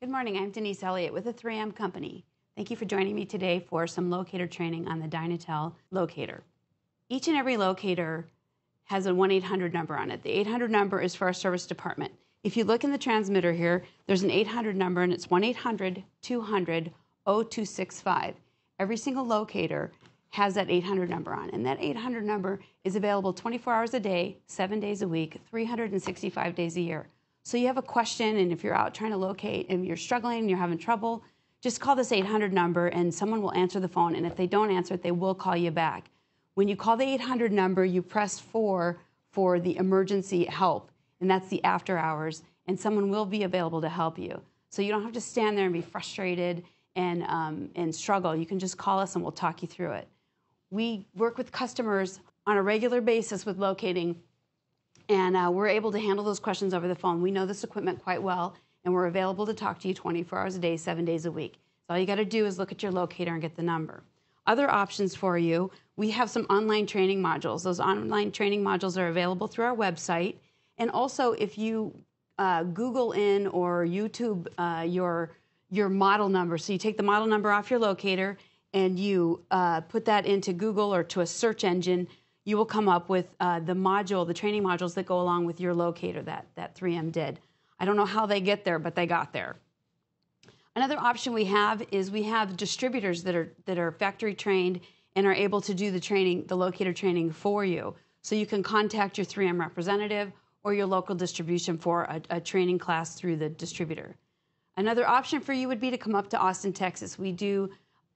Good morning. I'm Denise Elliott with the 3M Company. Thank you for joining me today for some locator training on the Dynatel locator. Each and every locator has a 1 800 number on it. The 800 number is for our service department. If you look in the transmitter here, there's an 800 number and it's 1 800 200 0265. Every single locator has that 800 number on, and that 800 number is available 24 hours a day, seven days a week, 365 days a year. So you have a question, and if you're out trying to locate and you're struggling and you're having trouble, just call this 800 number and someone will answer the phone. And if they don't answer it, they will call you back. When you call the 800 number, you press 4 for the emergency help, and that's the after hours, and someone will be available to help you. So you don't have to stand there and be frustrated and, um, and struggle. You can just call us and we'll talk you through it. We work with customers on a regular basis with locating and uh, we're able to handle those questions over the phone. We know this equipment quite well, and we're available to talk to you 24 hours a day, seven days a week. So all you got to do is look at your locator and get the number. Other options for you, we have some online training modules. Those online training modules are available through our website. And also, if you uh, Google in or YouTube uh, your your model number, so you take the model number off your locator and you uh, put that into Google or to a search engine, you will come up with uh, the module, the training modules that go along with your locator that, that 3M did. I don't know how they get there, but they got there. Another option we have is we have distributors that are, that are factory trained and are able to do the training, the locator training for you. So you can contact your 3M representative or your local distribution for a, a training class through the distributor. Another option for you would be to come up to Austin, Texas. We do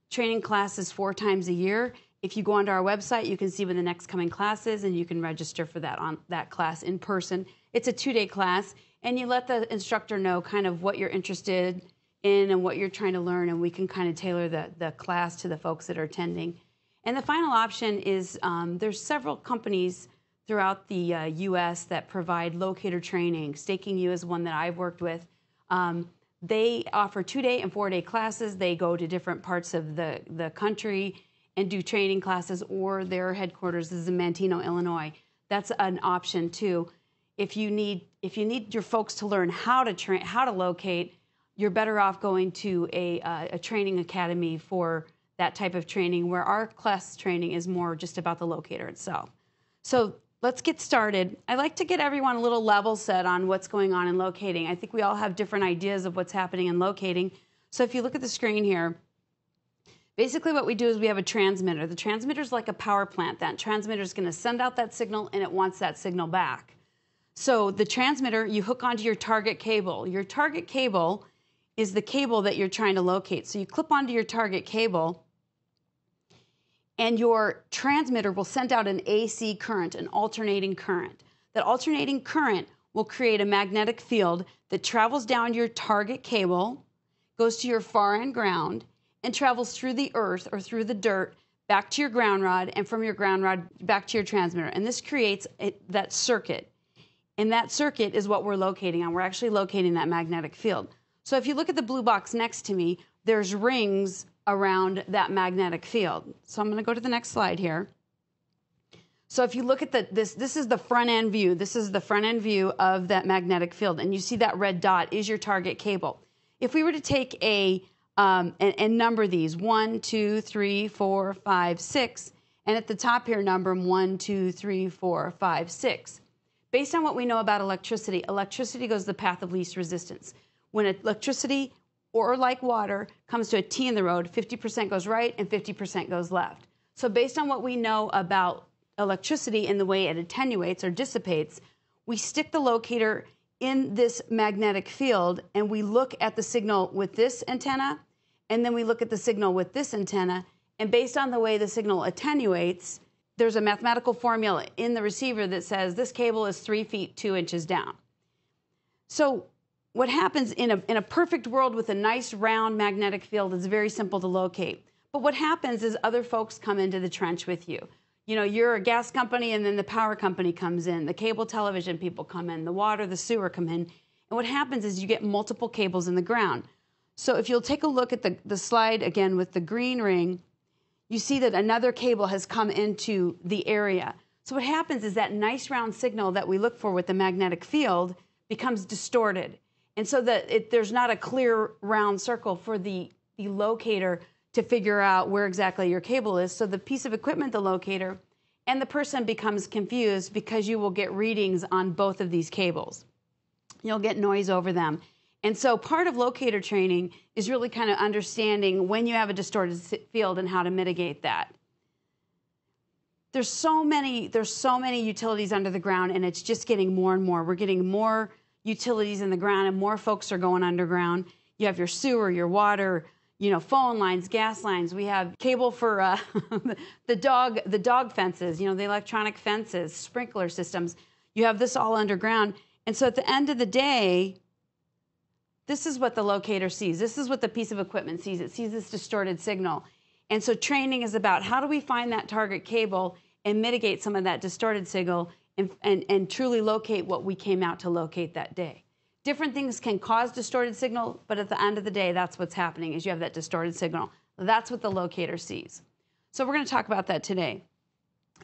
training classes four times a year, if you go onto our website, you can see when the next coming class is, and you can register for that on that class in person. It's a two-day class, and you let the instructor know kind of what you're interested in and what you're trying to learn, and we can kind of tailor the, the class to the folks that are attending. And the final option is um, there's several companies throughout the uh, U.S. that provide locator training. Staking U is one that I've worked with. Um, they offer two-day and four-day classes. They go to different parts of the, the country and do training classes, or their headquarters is in Manteno, Illinois. That's an option too. If you need if you need your folks to learn how to train how to locate, you're better off going to a, uh, a training academy for that type of training, where our class training is more just about the locator itself. So let's get started. I like to get everyone a little level set on what's going on in locating. I think we all have different ideas of what's happening in locating. So if you look at the screen here, Basically, what we do is we have a transmitter. The transmitter is like a power plant. That transmitter is going to send out that signal and it wants that signal back. So, the transmitter, you hook onto your target cable. Your target cable is the cable that you're trying to locate. So, you clip onto your target cable, and your transmitter will send out an AC current, an alternating current. That alternating current will create a magnetic field that travels down your target cable, goes to your far end ground, and travels through the earth or through the dirt back to your ground rod and from your ground rod back to your transmitter. And this creates that circuit. And that circuit is what we're locating on. We're actually locating that magnetic field. So if you look at the blue box next to me, there's rings around that magnetic field. So I'm going to go to the next slide here. So if you look at the this this is the front end view. This is the front end view of that magnetic field and you see that red dot is your target cable. If we were to take a um, and, and, number these one, two, three, four, five, six, and at the top here, number them one, two, three, four, five, six. Based on what we know about electricity, electricity goes the path of least resistance. When electricity, or like water, comes to a T in the road, 50% goes right and 50% goes left. So, based on what we know about electricity and the way it attenuates or dissipates, we stick the locator in this magnetic field and we look at the signal with this antenna and then we look at the signal with this antenna and based on the way the signal attenuates there's a mathematical formula in the receiver that says this cable is three feet two inches down. So what happens in a, in a perfect world with a nice round magnetic field is very simple to locate. But what happens is other folks come into the trench with you. You know, you're a gas company and then the power company comes in, the cable television people come in, the water, the sewer come in. And what happens is you get multiple cables in the ground. So if you'll take a look at the, the slide again with the green ring, you see that another cable has come into the area. So what happens is that nice round signal that we look for with the magnetic field becomes distorted. And so that it, there's not a clear round circle for the, the locator to figure out where exactly your cable is. So the piece of equipment, the locator, and the person becomes confused because you will get readings on both of these cables. You'll get noise over them. And so part of locator training is really kind of understanding when you have a distorted field and how to mitigate that. There's so many there's so many utilities under the ground and it's just getting more and more. We're getting more utilities in the ground and more folks are going underground. You have your sewer, your water, you know, phone lines, gas lines. We have cable for uh, the dog, the dog fences. You know, the electronic fences, sprinkler systems. You have this all underground, and so at the end of the day, this is what the locator sees. This is what the piece of equipment sees. It sees this distorted signal, and so training is about how do we find that target cable and mitigate some of that distorted signal and, and, and truly locate what we came out to locate that day. Different things can cause distorted signal, but at the end of the day, that's what's happening is you have that distorted signal. That's what the locator sees. So we're going to talk about that today.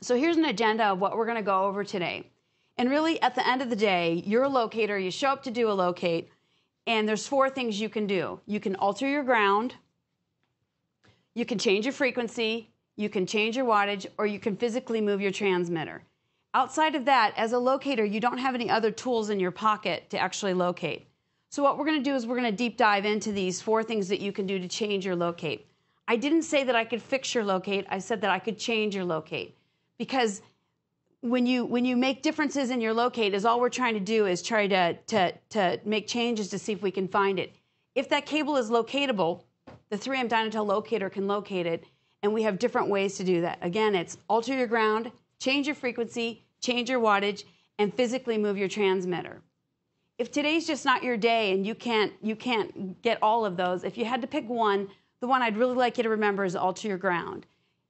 So here's an agenda of what we're going to go over today. And really, at the end of the day, you're a locator, you show up to do a locate, and there's four things you can do. You can alter your ground, you can change your frequency, you can change your wattage, or you can physically move your transmitter. Outside of that, as a locator, you don't have any other tools in your pocket to actually locate. So what we're going to do is we're going to deep dive into these four things that you can do to change your locate. I didn't say that I could fix your locate. I said that I could change your locate. Because when you when you make differences in your locate is all we're trying to do is try to to to make changes to see if we can find it. If that cable is locatable, the 3M Dynatel locator can locate it, and we have different ways to do that. Again, it's alter your ground, change your frequency, change your wattage, and physically move your transmitter. If today's just not your day and you can't you can't get all of those, if you had to pick one, the one I'd really like you to remember is alter your ground.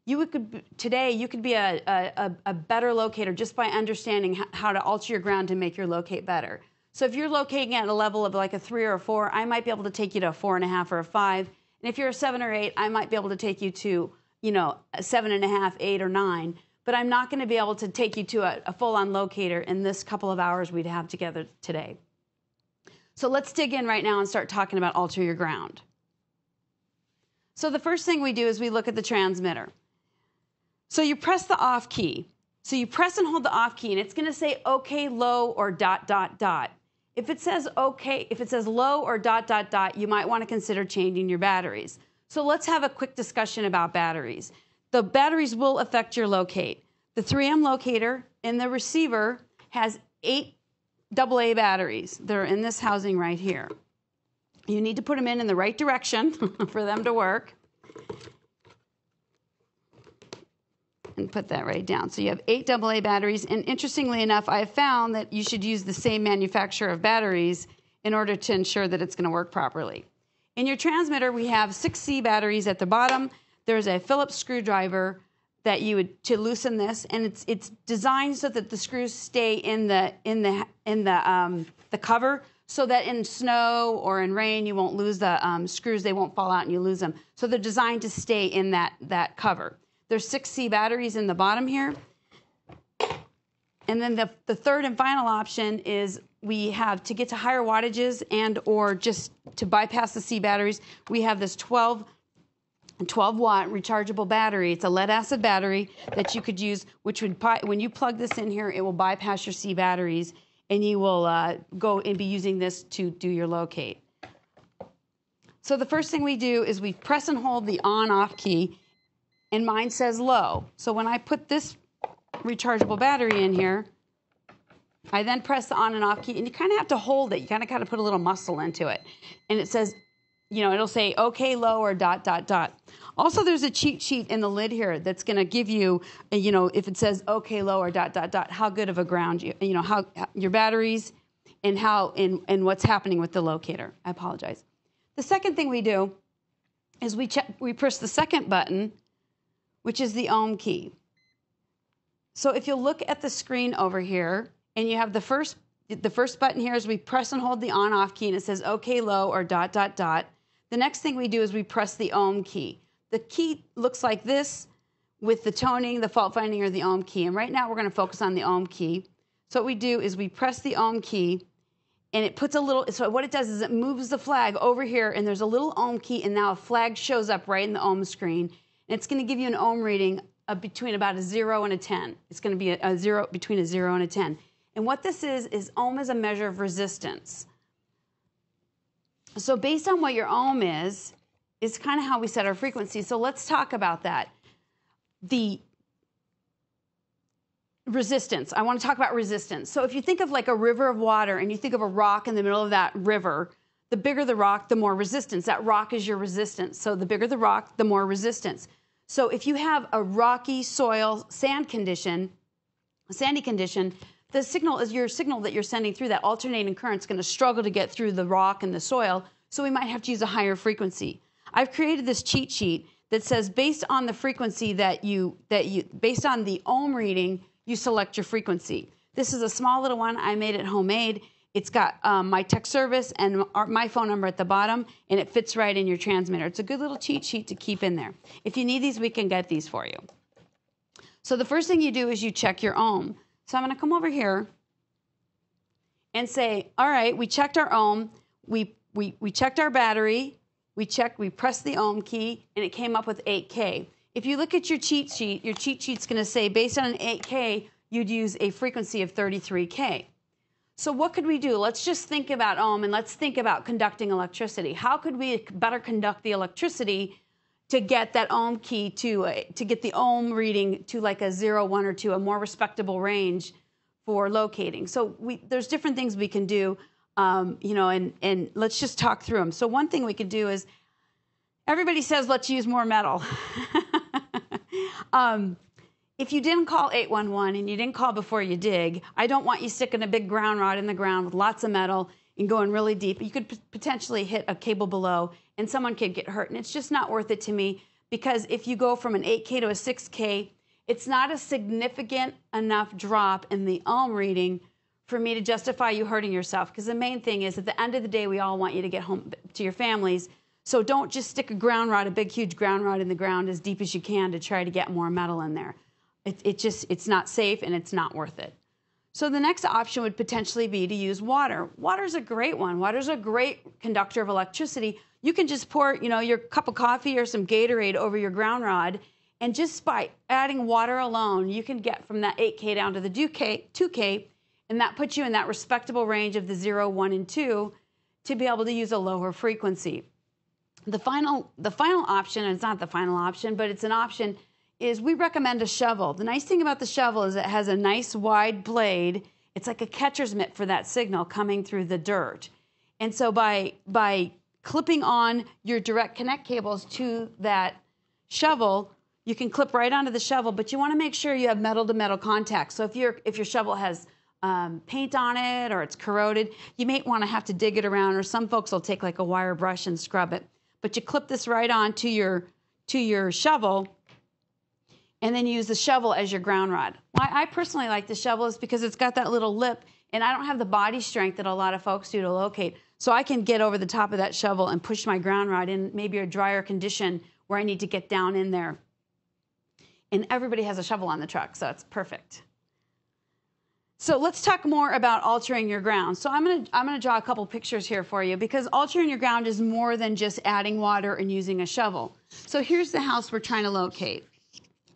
You could today you could be a, a, a better locator just by understanding how to alter your ground to make your locate better. So if you're locating at a level of like a three or a four, I might be able to take you to a four and a half or a five. And if you're a seven or eight, I might be able to take you to, you know, seven and a half, eight or nine but I'm not going to be able to take you to a, a full on locator in this couple of hours we'd have together today. So let's dig in right now and start talking about alter your ground. So the first thing we do is we look at the transmitter. So you press the off key. So you press and hold the off key and it's going to say okay low or dot dot dot. If it says okay, if it says low or dot dot dot, you might want to consider changing your batteries. So let's have a quick discussion about batteries the batteries will affect your locate. The 3M locator in the receiver has eight AA batteries. They're in this housing right here. You need to put them in in the right direction for them to work. And put that right down. So you have eight AA batteries. And interestingly enough, I have found that you should use the same manufacturer of batteries in order to ensure that it's going to work properly. In your transmitter, we have six C batteries at the bottom there's a Phillips screwdriver that you would to loosen this, and it's it's designed so that the screws stay in the in the in the um, the cover, so that in snow or in rain you won't lose the um, screws; they won't fall out and you lose them. So they're designed to stay in that that cover. There's six C batteries in the bottom here, and then the the third and final option is we have to get to higher wattages and or just to bypass the C batteries. We have this 12 12 watt rechargeable battery. It's a lead acid battery that you could use, which would, when you plug this in here, it will bypass your C batteries and you will uh, go and be using this to do your locate. So the first thing we do is we press and hold the on off key and mine says low. So when I put this rechargeable battery in here, I then press the on and off key and you kind of have to hold it. You kind of got to put a little muscle into it. And it says you know, it'll say okay low or dot dot dot. Also, there's a cheat sheet in the lid here that's going to give you, uh, you know, if it says okay low or dot dot dot, how good of a ground you, you know, how your batteries, and how and and what's happening with the locator. I apologize. The second thing we do is we check, we press the second button, which is the ohm key. So if you look at the screen over here, and you have the first the first button here is we press and hold the on off key, and it says okay low or dot dot dot. The next thing we do is we press the ohm key. The key looks like this with the toning, the fault finding, or the ohm key. And right now we're going to focus on the ohm key. So what we do is we press the ohm key, and it puts a little, so what it does is it moves the flag over here, and there's a little ohm key, and now a flag shows up right in the ohm screen. And it's going to give you an ohm reading of between about a 0 and a 10. It's going to be a, a 0, between a 0 and a 10. And what this is, is ohm is a measure of resistance. So based on what your ohm is, is kind of how we set our frequency. So let's talk about that. The resistance. I want to talk about resistance. So if you think of like a river of water and you think of a rock in the middle of that river, the bigger the rock, the more resistance. That rock is your resistance. So the bigger the rock, the more resistance. So if you have a rocky soil sand condition, sandy condition, the signal is your signal that you're sending through that alternating current is going to struggle to get through the rock and the soil. So we might have to use a higher frequency. I've created this cheat sheet that says based on the frequency that you that you based on the ohm reading you select your frequency. This is a small little one. I made it homemade. It's got um, my tech service and my phone number at the bottom, and it fits right in your transmitter. It's a good little cheat sheet to keep in there. If you need these, we can get these for you. So the first thing you do is you check your ohm. So I'm going to come over here and say, all right, we checked our ohm, we, we, we checked our battery, we checked, we pressed the ohm key, and it came up with 8K. If you look at your cheat sheet, your cheat sheet's going to say based on an 8K, you'd use a frequency of 33K. So what could we do? Let's just think about ohm and let's think about conducting electricity. How could we better conduct the electricity to get that ohm key to uh, to get the ohm reading to like a zero, one, or 2, a more respectable range for locating. So we, there's different things we can do, um, you know, and, and let's just talk through them. So one thing we could do is everybody says let's use more metal. um, if you didn't call 811 and you didn't call before you dig, I don't want you sticking a big ground rod in the ground with lots of metal and going really deep. You could p- potentially hit a cable below and someone could get hurt. And it's just not worth it to me because if you go from an 8K to a 6K, it's not a significant enough drop in the ohm reading for me to justify you hurting yourself. Because the main thing is at the end of the day, we all want you to get home to your families so don't just stick a ground rod, a big, huge ground rod in the ground as deep as you can to try to get more metal in there. It, it just, it's not safe and it's not worth it. So the next option would potentially be to use water. Water's a great one. Water's a great conductor of electricity. You can just pour, you know, your cup of coffee or some Gatorade over your ground rod, and just by adding water alone, you can get from that 8K down to the 2K, 2K, and that puts you in that respectable range of the 0, 1, and 2 to be able to use a lower frequency the final the final option and it's not the final option but it's an option is we recommend a shovel. The nice thing about the shovel is it has a nice wide blade. It's like a catcher's mitt for that signal coming through the dirt. And so by by clipping on your direct connect cables to that shovel you can clip right onto the shovel but you want to make sure you have metal to metal contact. So if your if your shovel has um, paint on it or it's corroded you may want to have to dig it around or some folks will take like a wire brush and scrub it. But you clip this right on to your to your shovel and then use the shovel as your ground rod. Why I personally like the shovel is because it's got that little lip and I don't have the body strength that a lot of folks do to locate. So I can get over the top of that shovel and push my ground rod in maybe a drier condition where I need to get down in there. And everybody has a shovel on the truck, so it's perfect. So let's talk more about altering your ground. So I'm to I'm to draw a couple pictures here for you because altering your ground is more than just adding water and using a shovel. So here's the house we're trying to locate.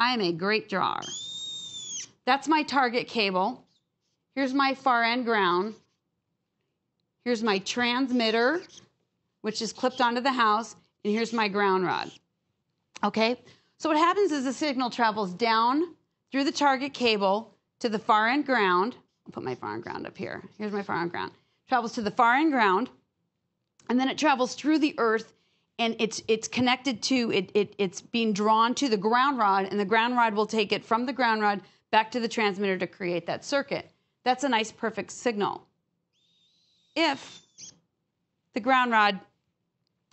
I am a great drawer. That's my target cable. Here's my far end ground. Here's my transmitter, which is clipped onto the house, and here's my ground rod. Okay? So what happens is the signal travels down through the target cable to the far end ground. I'll put my far end ground up here. Here's my far end ground. Travels to the far end ground, and then it travels through the earth, and it's it's connected to it, it. It's being drawn to the ground rod, and the ground rod will take it from the ground rod back to the transmitter to create that circuit. That's a nice, perfect signal. If the ground rod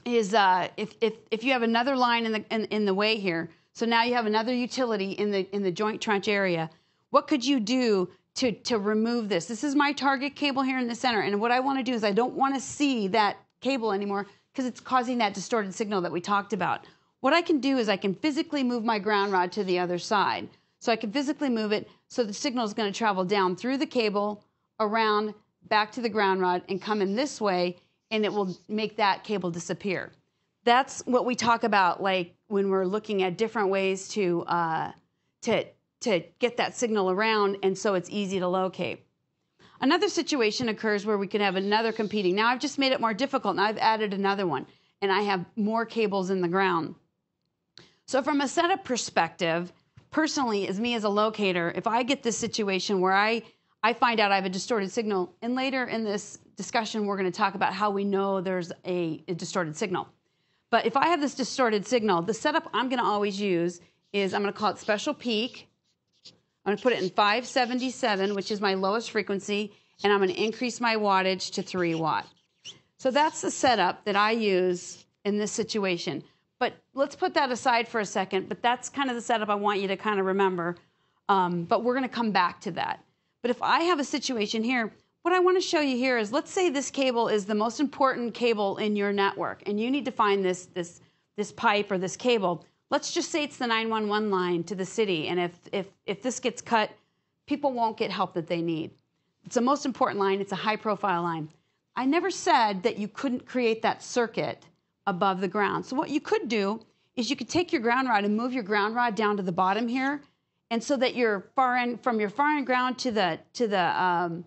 is uh, if, if if you have another line in the in, in the way here, so now you have another utility in the in the joint trench area what could you do to, to remove this? This is my target cable here in the center. And what I want to do is I don't want to see that cable anymore because it's causing that distorted signal that we talked about. What I can do is I can physically move my ground rod to the other side. So I can physically move it so the signal is going to travel down through the cable, around back to the ground rod and come in this way, and it will make that cable disappear. That's what we talk about, like when we're looking at different ways to uh, to to get that signal around, and so it's easy to locate. Another situation occurs where we can have another competing. Now I've just made it more difficult, and I've added another one, and I have more cables in the ground. So from a setup perspective, personally, as me as a locator, if I get this situation where I I find out I have a distorted signal, and later in this discussion, we're going to talk about how we know there's a, a distorted signal. But if I have this distorted signal, the setup I'm going to always use is I'm going to call it special peak. I'm going to put it in 577, which is my lowest frequency, and I'm going to increase my wattage to 3 watt. So that's the setup that I use in this situation. But let's put that aside for a second. But that's kind of the setup I want you to kind of remember. Um, but we're going to come back to that. But if I have a situation here, what I want to show you here is let's say this cable is the most important cable in your network and you need to find this, this, this pipe or this cable. Let's just say it's the 911 line to the city. And if, if, if this gets cut, people won't get help that they need. It's the most important line, it's a high profile line. I never said that you couldn't create that circuit above the ground. So what you could do is you could take your ground rod and move your ground rod down to the bottom here, and so that your far end from your far end ground to the to the um,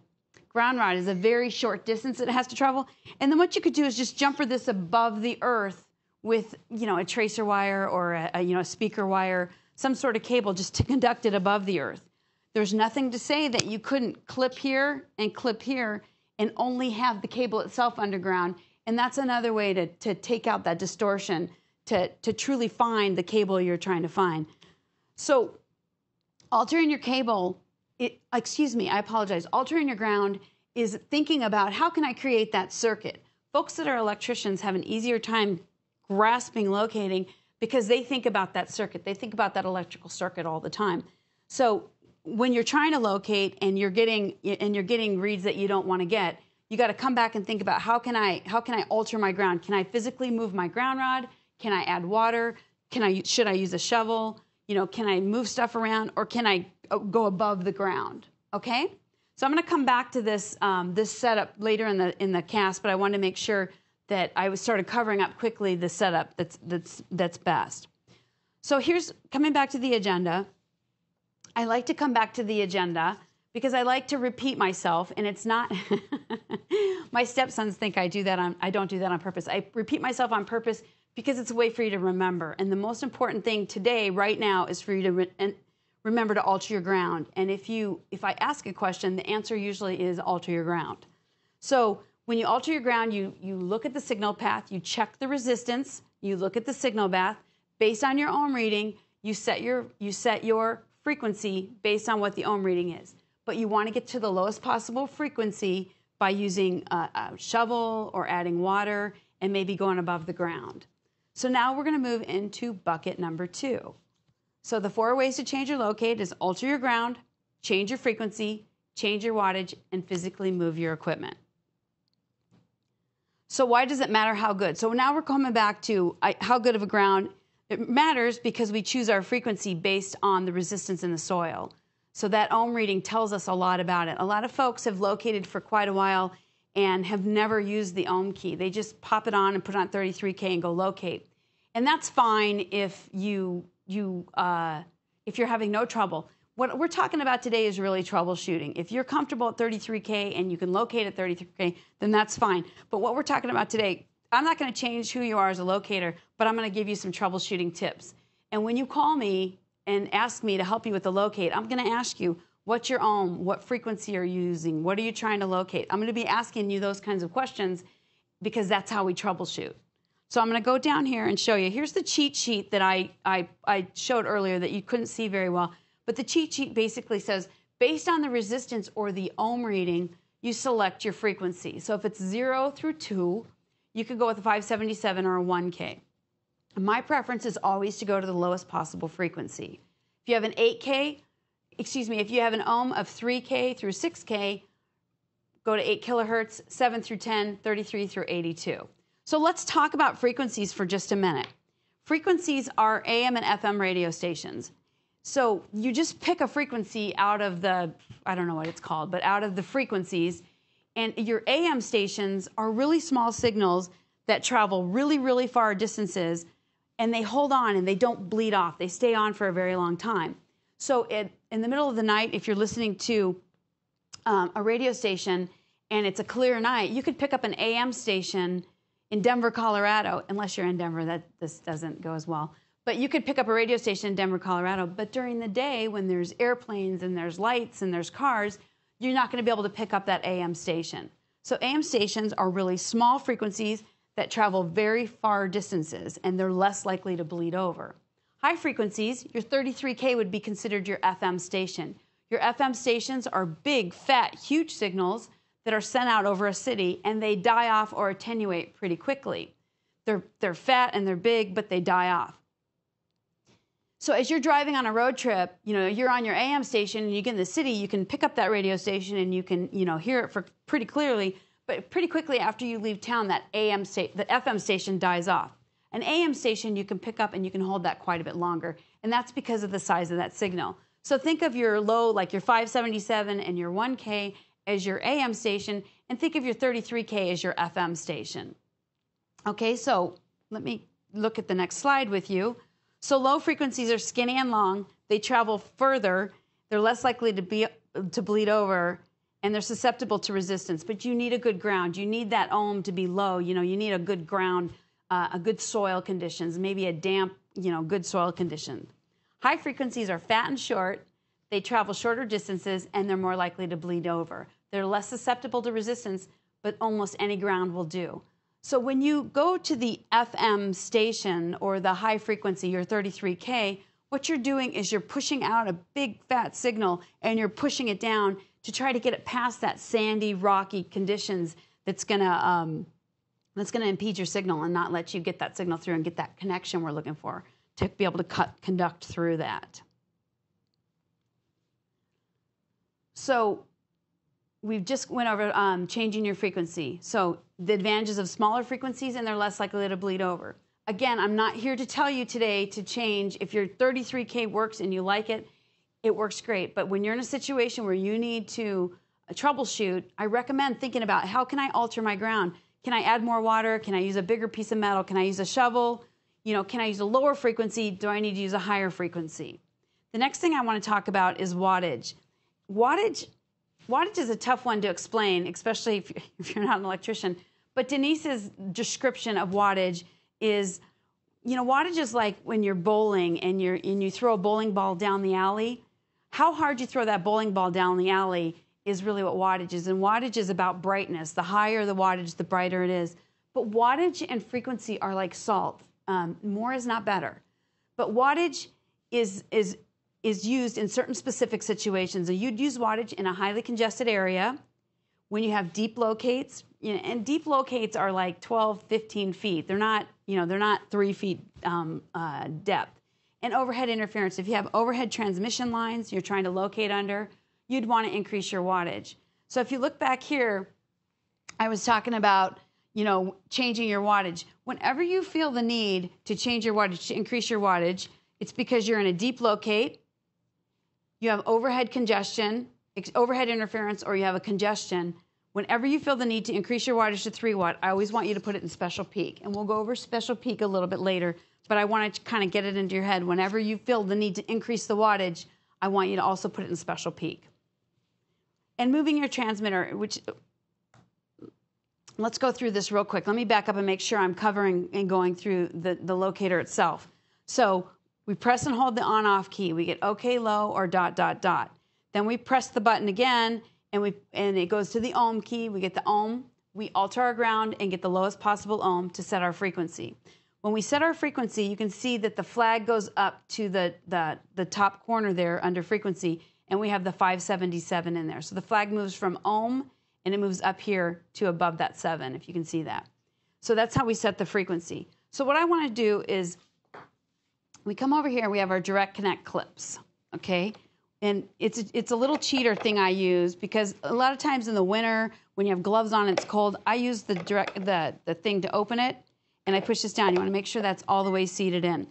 ground rod is a very short distance it has to travel. And then what you could do is just jumper this above the earth with you know a tracer wire or a, a you know a speaker wire, some sort of cable just to conduct it above the earth. There's nothing to say that you couldn't clip here and clip here and only have the cable itself underground and that's another way to, to take out that distortion, to, to truly find the cable you're trying to find. So, altering your cable, it, excuse me, I apologize, altering your ground is thinking about how can I create that circuit. Folks that are electricians have an easier time grasping locating because they think about that circuit. They think about that electrical circuit all the time. So when you're trying to locate and you're getting and you're getting reads that you don't want to get, you got to come back and think about how can I how can I alter my ground? Can I physically move my ground rod? Can I add water? Can I should I use a shovel? You know, can I move stuff around or can I uh, go above the ground? Okay, so I'm going to come back to this um, this setup later in the in the cast, but I wanted to make sure that I was started covering up quickly the setup that's that's that's best. So here's coming back to the agenda. I like to come back to the agenda because I like to repeat myself, and it's not. my stepsons think I do that on. I don't do that on purpose. I repeat myself on purpose because it's a way for you to remember. And the most important thing today, right now, is for you to re- remember to alter your ground. And if you, if I ask a question, the answer usually is alter your ground. So when you alter your ground, you you look at the signal path, you check the resistance, you look at the signal path based on your ohm reading. You set your you set your frequency based on what the ohm reading is but you want to get to the lowest possible frequency by using a, a shovel or adding water and maybe going above the ground. So now we're going to move into bucket number two. So the four ways to change your locate is alter your ground, change your frequency, change your wattage, and physically move your equipment. So why does it matter how good? So now we're coming back to how good of a ground. It matters because we choose our frequency based on the resistance in the soil. So that ohm reading tells us a lot about it. A lot of folks have located for quite a while and have never used the ohm key. They just pop it on and put on 33K and go locate. And that's fine if you you uh, if you're having no trouble. What we're talking about today is really troubleshooting. If you're comfortable at 33K and you can locate at 33K, then that's fine. But what we're talking about today, I'm not going to change who you are as a locator, but I'm going to give you some troubleshooting tips. And when you call me and ask me to help you with the locate, I'm going to ask you what's your ohm, what frequency are you using, what are you trying to locate. I'm going to be asking you those kinds of questions because that's how we troubleshoot. So I'm going to go down here and show you. Here's the cheat sheet that I, I, I showed earlier that you couldn't see very well. But the cheat sheet basically says based on the resistance or the ohm reading, you select your frequency. So if it's 0 through 2, you could go with a 577 or a 1K. My preference is always to go to the lowest possible frequency. If you have an 8K, excuse me, if you have an ohm of 3K through 6K, go to 8 kilohertz, 7 through 10, 33 through 82. So let's talk about frequencies for just a minute. Frequencies are AM and FM radio stations. So you just pick a frequency out of the, I don't know what it's called, but out of the frequencies, And your AM stations are really small signals that travel really, really far distances and they hold on and they don't bleed off. They stay on for a very long time. So, it, in the middle of the night, if you're listening to um, a radio station and it's a clear night, you could pick up an AM station in Denver, Colorado, unless you're in Denver, that this doesn't go as well. But you could pick up a radio station in Denver, Colorado. But during the day, when there's airplanes and there's lights and there's cars, you're not going to be able to pick up that AM station. So, AM stations are really small frequencies that travel very far distances and they're less likely to bleed over. High frequencies, your 33K would be considered your FM station. Your FM stations are big, fat, huge signals that are sent out over a city and they die off or attenuate pretty quickly. They're, they're fat and they're big, but they die off. So as you're driving on a road trip, you know, you're on your AM station and you get in the city, you can pick up that radio station and you can, you know, hear it for pretty clearly. But pretty quickly after you leave town, that AM sta- the FM station dies off. An AM station you can pick up and you can hold that quite a bit longer, and that's because of the size of that signal. So think of your low, like your 577 and your 1K as your AM station, and think of your 33K as your FM station. Okay, so let me look at the next slide with you. So low frequencies are skinny and long. They travel further. They're less likely to be to bleed over and they're susceptible to resistance. But you need a good ground. You need that ohm to be low. You know, you need a good ground, uh, a good soil conditions, maybe a damp, you know, good soil condition. High frequencies are fat and short. They travel shorter distances and they're more likely to bleed over. They're less susceptible to resistance, but almost any ground will do. So when you go to the FM station or the high frequency, your 33K, what you're doing is you're pushing out a big fat signal and you're pushing it down to try to get it past that sandy, rocky conditions that's gonna um, that's gonna impede your signal and not let you get that signal through and get that connection we're looking for to be able to cut conduct through that. So we've just went over um, changing your frequency. So the advantages of smaller frequencies and they're less likely to bleed over. Again, I'm not here to tell you today to change. If your 33K works and you like it, it works great. But when you're in a situation where you need to uh, troubleshoot, I recommend thinking about how can I alter my ground? Can I add more water? Can I use a bigger piece of metal? Can I use a shovel? You know, can I use a lower frequency? Do I need to use a higher frequency? The next thing I want to talk about is wattage. Wattage wattage is a tough one to explain, especially if, if you're not an electrician. But Denise's description of wattage is, you know, wattage is like when you're bowling and you're and you throw a bowling ball down the alley. How hard you throw that bowling ball down the alley is really what wattage is. And wattage is about brightness. The higher the wattage, the brighter it is. But wattage and frequency are like salt. Um, more is not better. But wattage is is is used in certain specific situations. So you'd use wattage in a highly congested area when you have deep locates, you know, and deep locates are like 12, 15 feet. They're not, you know, they're not three feet um, uh, depth. And overhead interference, if you have overhead transmission lines you're trying to locate under, you'd want to increase your wattage. So if you look back here, I was talking about, you know, changing your wattage. Whenever you feel the need to change your wattage, to increase your wattage, it's because you're in a deep locate you have overhead congestion, overhead interference, or you have a congestion, whenever you feel the need to increase your wattage to 3 watt, I always want you to put it in special peak. And we'll go over special peak a little bit later, but I want to kind of get it into your head. Whenever you feel the need to increase the wattage, I want you to also put it in special peak. And moving your transmitter, which let's go through this real quick. Let me back up and make sure I'm covering and going through the, the locator itself. So we press and hold the on off key. We get OK low or dot dot dot. Then we press the button again and we and it goes to the ohm key. We get the ohm. We alter our ground and get the lowest possible ohm to set our frequency. When we set our frequency, you can see that the flag goes up to the, the, the top corner there under frequency, and we have the 577 in there. So the flag moves from ohm and it moves up here to above that 7, if you can see that. So that's how we set the frequency. So what I want to do is we come over here, we have our direct connect clips, okay? And it's, it's a little cheater thing I use because a lot of times in the winter, when you have gloves on, it's cold, I use the, direct, the, the thing to open it, and I push this down. You want to make sure that's all the way seated in.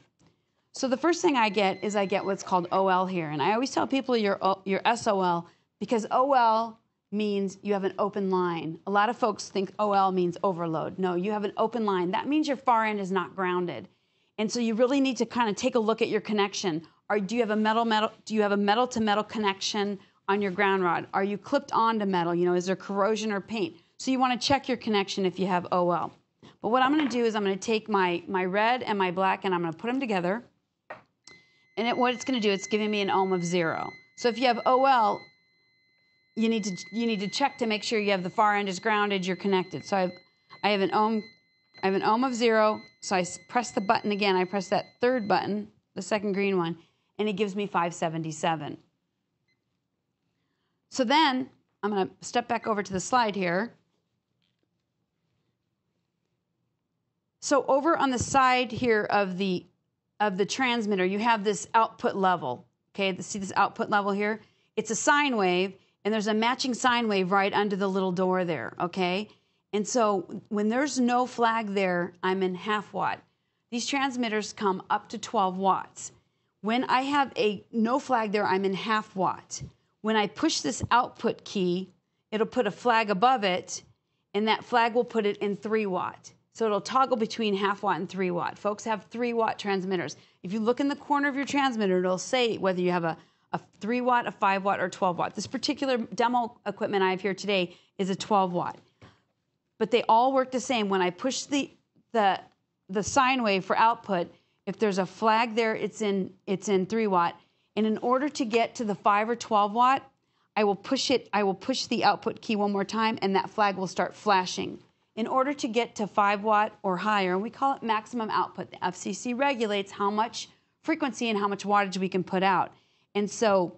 So the first thing I get is I get what's called OL here. And I always tell people your, your SOL because OL means you have an open line. A lot of folks think OL means overload. No, you have an open line. That means your far end is not grounded. And so you really need to kind of take a look at your connection. Or do you have a metal metal do you have a metal to metal connection on your ground rod? Are you clipped onto metal? You know, is there corrosion or paint? So you want to check your connection if you have OL. But what I'm going to do is I'm going to take my, my red and my black and I'm going to put them together. And it, what it's going to do, it's giving me an ohm of zero. So if you have OL, you need to you need to check to make sure you have the far end is grounded, you're connected. So I have I have an ohm I have an ohm of zero. So I press the button again. I press that third button, the second green one, and it gives me 577. So then I'm going to step back over to the slide here. So over on the side here of the of the transmitter, you have this output level. Okay, see this output level here? It's a sine wave, and there's a matching sine wave right under the little door there. Okay, and so when there's no flag there, I'm in half watt. These transmitters come up to 12 watts. When I have a no flag there, I'm in half watt. When I push this output key, it'll put a flag above it, and that flag will put it in 3 watt. So it'll toggle between half watt and 3 watt. Folks have 3 watt transmitters. If you look in the corner of your transmitter, it'll say whether you have a, a 3 watt, a 5 watt, or 12 watt. This particular demo equipment I have here today is a 12 watt. But they all work the same. When I push the, the, the sine wave for output, if there's a flag there, it's in, it's in 3 watt. And in order to get to the 5 or 12 watt, I will push it, I will push the output key one more time, and that flag will start flashing. In order to get to 5 watt or higher, and we call it maximum output. The FCC regulates how much frequency and how much wattage we can put out. And so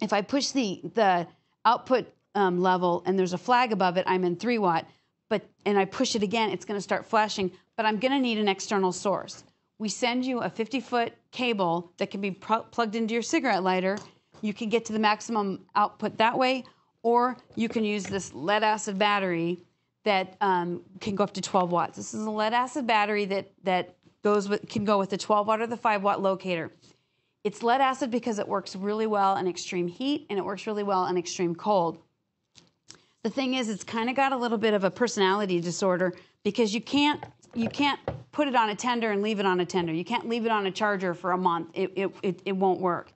if I push the, the output um, level and there's a flag above it, I'm in 3 watt. But, and I push it again, it's going to start flashing, but I'm going to need an external source. We send you a 50 foot cable that can be plugged into your cigarette lighter. You can get to the maximum output that way, or you can use this lead acid battery that um, can go up to 12 watts. This is a lead acid battery that that goes with can go with the 12 watt or the 5 watt locator. It's lead acid because it works really well in extreme heat and it works really well in extreme cold. The thing is, it's kind of got a little bit of a personality disorder because you can't you can't put it on a tender and leave it on a tender. You can't leave it on a charger for a month. It it it, it won't work.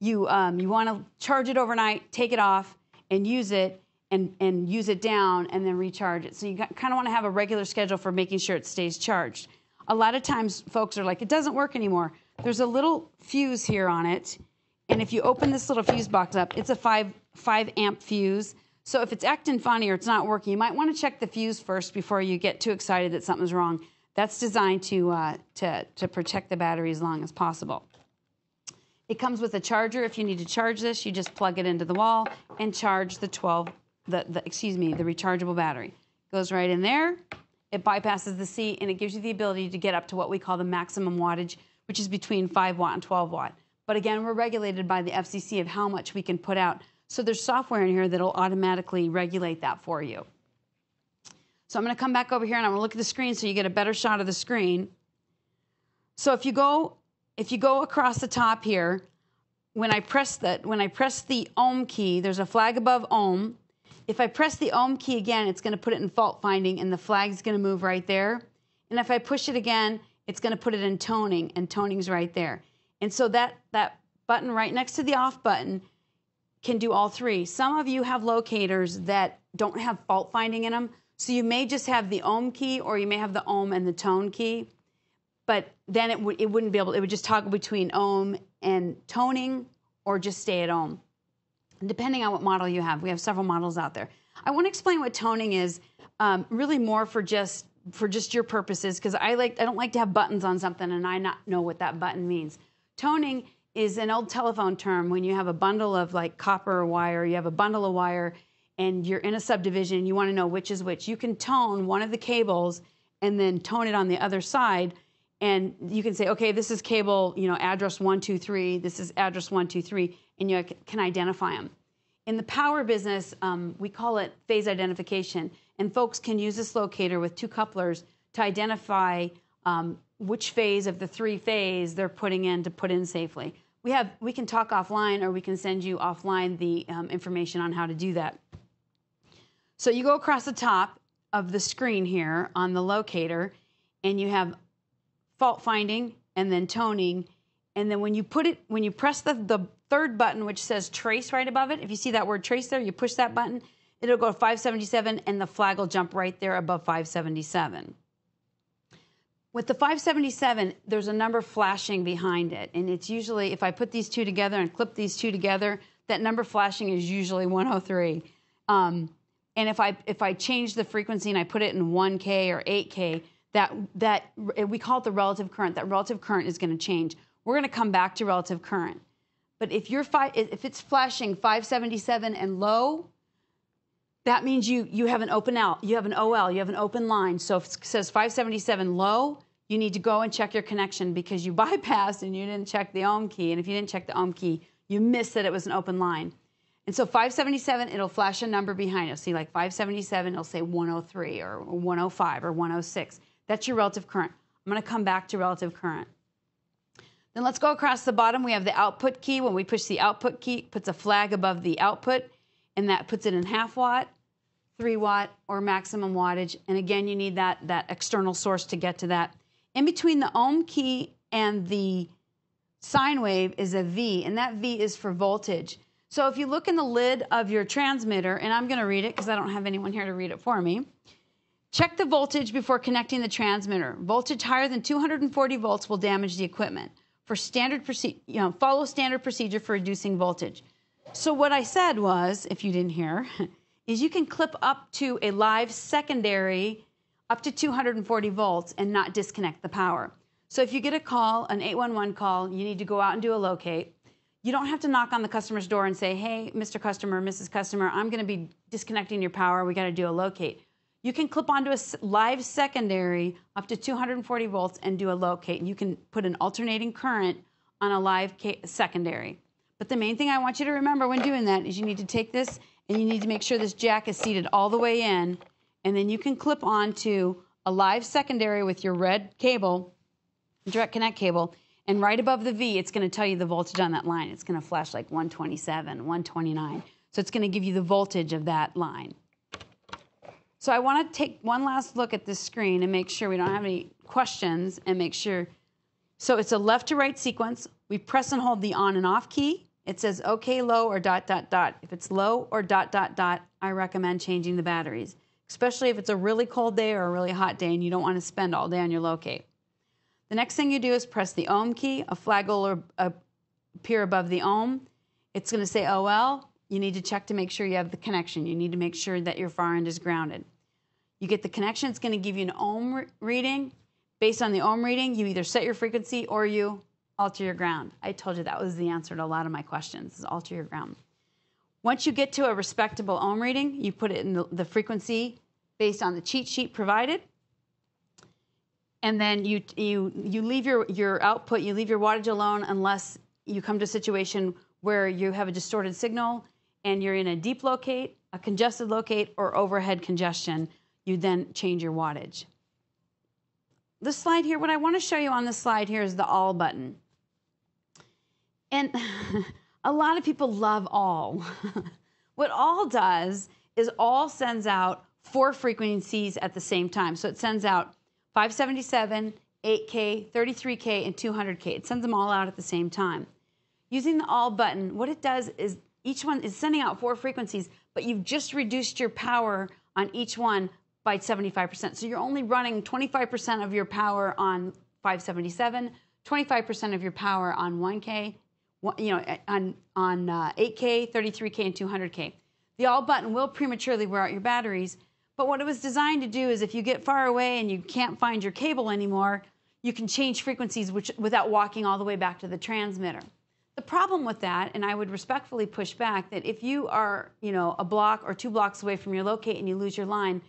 You um, you want to charge it overnight, take it off, and use it and, and use it down and then recharge it. So you kind of want to have a regular schedule for making sure it stays charged. A lot of times folks are like, it doesn't work anymore. There's a little fuse here on it. And if you open this little fuse box up, it's a five, five amp fuse. So if it's acting funny or it's not working, you might want to check the fuse first before you get too excited that something's wrong. That's designed to, uh, to, to protect the battery as long as possible. It comes with a charger. If you need to charge this, you just plug it into the wall and charge the 12 the, the excuse me, the rechargeable battery. Goes right in there. It bypasses the C and it gives you the ability to get up to what we call the maximum wattage, which is between 5 watt and 12 watt. But again, we're regulated by the FCC of how much we can put out. So there's software in here that'll automatically regulate that for you. So I'm going to come back over here and I'm going to look at the screen so you get a better shot of the screen. So if you go if you go across the top here, when I press that when I press the ohm key, there's a flag above ohm. If I press the ohm key again, it's going to put it in fault finding and the flag's going to move right there. And if I push it again, it's going to put it in toning and toning's right there. And so that, that button right next to the off button can do all three. Some of you have locators that don't have fault finding in them. So you may just have the ohm key or you may have the ohm and the tone key. But then it, w- it wouldn't be able, it would just toggle between ohm and toning or just stay at ohm depending on what model you have. We have several models out there. I want to explain what toning is, um, really more for just for just your purposes, because I like I don't like to have buttons on something and I not know what that button means. Toning is an old telephone term when you have a bundle of like copper wire, you have a bundle of wire, and you're in a subdivision you want to know which is which. You can tone one of the cables and then tone it on the other side and you can say okay this is cable you know address 123 this is address 123 and you can identify them. In the power business, um, we call it phase identification, and folks can use this locator with two couplers to identify um, which phase of the three phase they're putting in to put in safely. We have we can talk offline, or we can send you offline the um, information on how to do that. So you go across the top of the screen here on the locator, and you have fault finding and then toning. And then when you put it, when you press the, the third button, which says trace right above it, if you see that word trace there, you push that button, it'll go to 577 and the flag will jump right there above 577. With the 577, there's a number flashing behind it. And it's usually, if I put these two together and clip these two together, that number flashing is usually 103. Um, and if I if I change the frequency and I put it in 1K or 8K, that that we call it the relative current. That relative current is going to change. We're going to come back to relative current. But if you're fi- if it's flashing 577 and low, that means you you have an open out, you have an OL, you have an open line. So if it says 577 low, you need to go and check your connection because you bypassed and you didn't check the ohm key. And if you didn't check the ohm key, you missed that it was an open line. And so 577, it'll flash a number behind it. See, like 577, it'll say 103 or 105 or 106. That's your relative current. I'm going to come back to relative current. Then let's go across the bottom. We have the output key. When we push the output key, it puts a flag above the output, and that puts it in half watt, three watt, or maximum wattage. And again, you need that, that external source to get to that. In between the ohm key and the sine wave is a V, and that V is for voltage. So if you look in the lid of your transmitter, and I'm going to read it because I don't have anyone here to read it for me. Check the voltage before connecting the transmitter. Voltage higher than 240 volts will damage the equipment. For standard you know, follow standard procedure for reducing voltage. So what I said was, if you didn't hear, is you can clip up to a live secondary up to 240 volts and not disconnect the power. So if you get a call, an 811 call, you need to go out and do a locate. You don't have to knock on the customer's door and say, hey, Mr. Customer, Mrs. Customer, I'm going to be disconnecting your power. We got to do a locate. You can clip onto a live secondary up to 240 volts and do a locate. and You can put an alternating current on a live secondary. But the main thing I want you to remember when doing that is you need to take this and you need to make sure this jack is seated all the way in. And then you can clip onto a live secondary with your red cable direct connect cable, and right above the V, it's going to tell you the voltage on that line. It's going to flash like 127, 129. So it's going to give you the voltage of that line. So I want to take one last look at this screen and make sure we don't have any questions and make sure. So it's a left to right sequence. We press and hold the on and off key. It says OK low or dot dot dot. If it's low or dot dot dot, I recommend changing the batteries, especially if it's a really cold day or a really hot day and you don't want to spend all day on your locate. The next thing you do is press the ohm key. A flag will appear above the ohm. It's going to say oh, OL. You need to check to make sure you have the connection. You need to make sure that your far end is grounded. You get the connection, it's going to give you an ohm re reading. Based on the ohm reading, you either set your frequency or you alter your ground. I told you that was the answer to a lot of my questions, is alter your ground. Once you get to a respectable ohm reading, you put it in the, the frequency based on the cheat sheet provided and then you you you leave your your output, you leave your wattage alone unless you come to a situation where you have a distorted signal and you're in a deep locate, a congested locate, or overhead congestion. You then change your wattage. This slide here, what I want to show you on this slide here is the all button. And a lot of people love all. what all does is all sends out four frequencies at the same time. So it sends out 577, 8K, 33K, and 200K. It sends them all out at the same time. Using the all button, what it does is each one is sending out four frequencies, but you've just reduced your power on each one by 75%. So you're only running 25% of your power on 577, 25% of your power on 1K, you know, on, on uh, 8K, 33K, and 200K. The all button will prematurely wear out your batteries, but what it was designed to do is if you get far away and you can't find your cable anymore, you can change frequencies which, without walking all the way back to the transmitter. The problem with that, and I would respectfully push back, that if you are, you know, a block or two blocks away from your locate and you lose your line,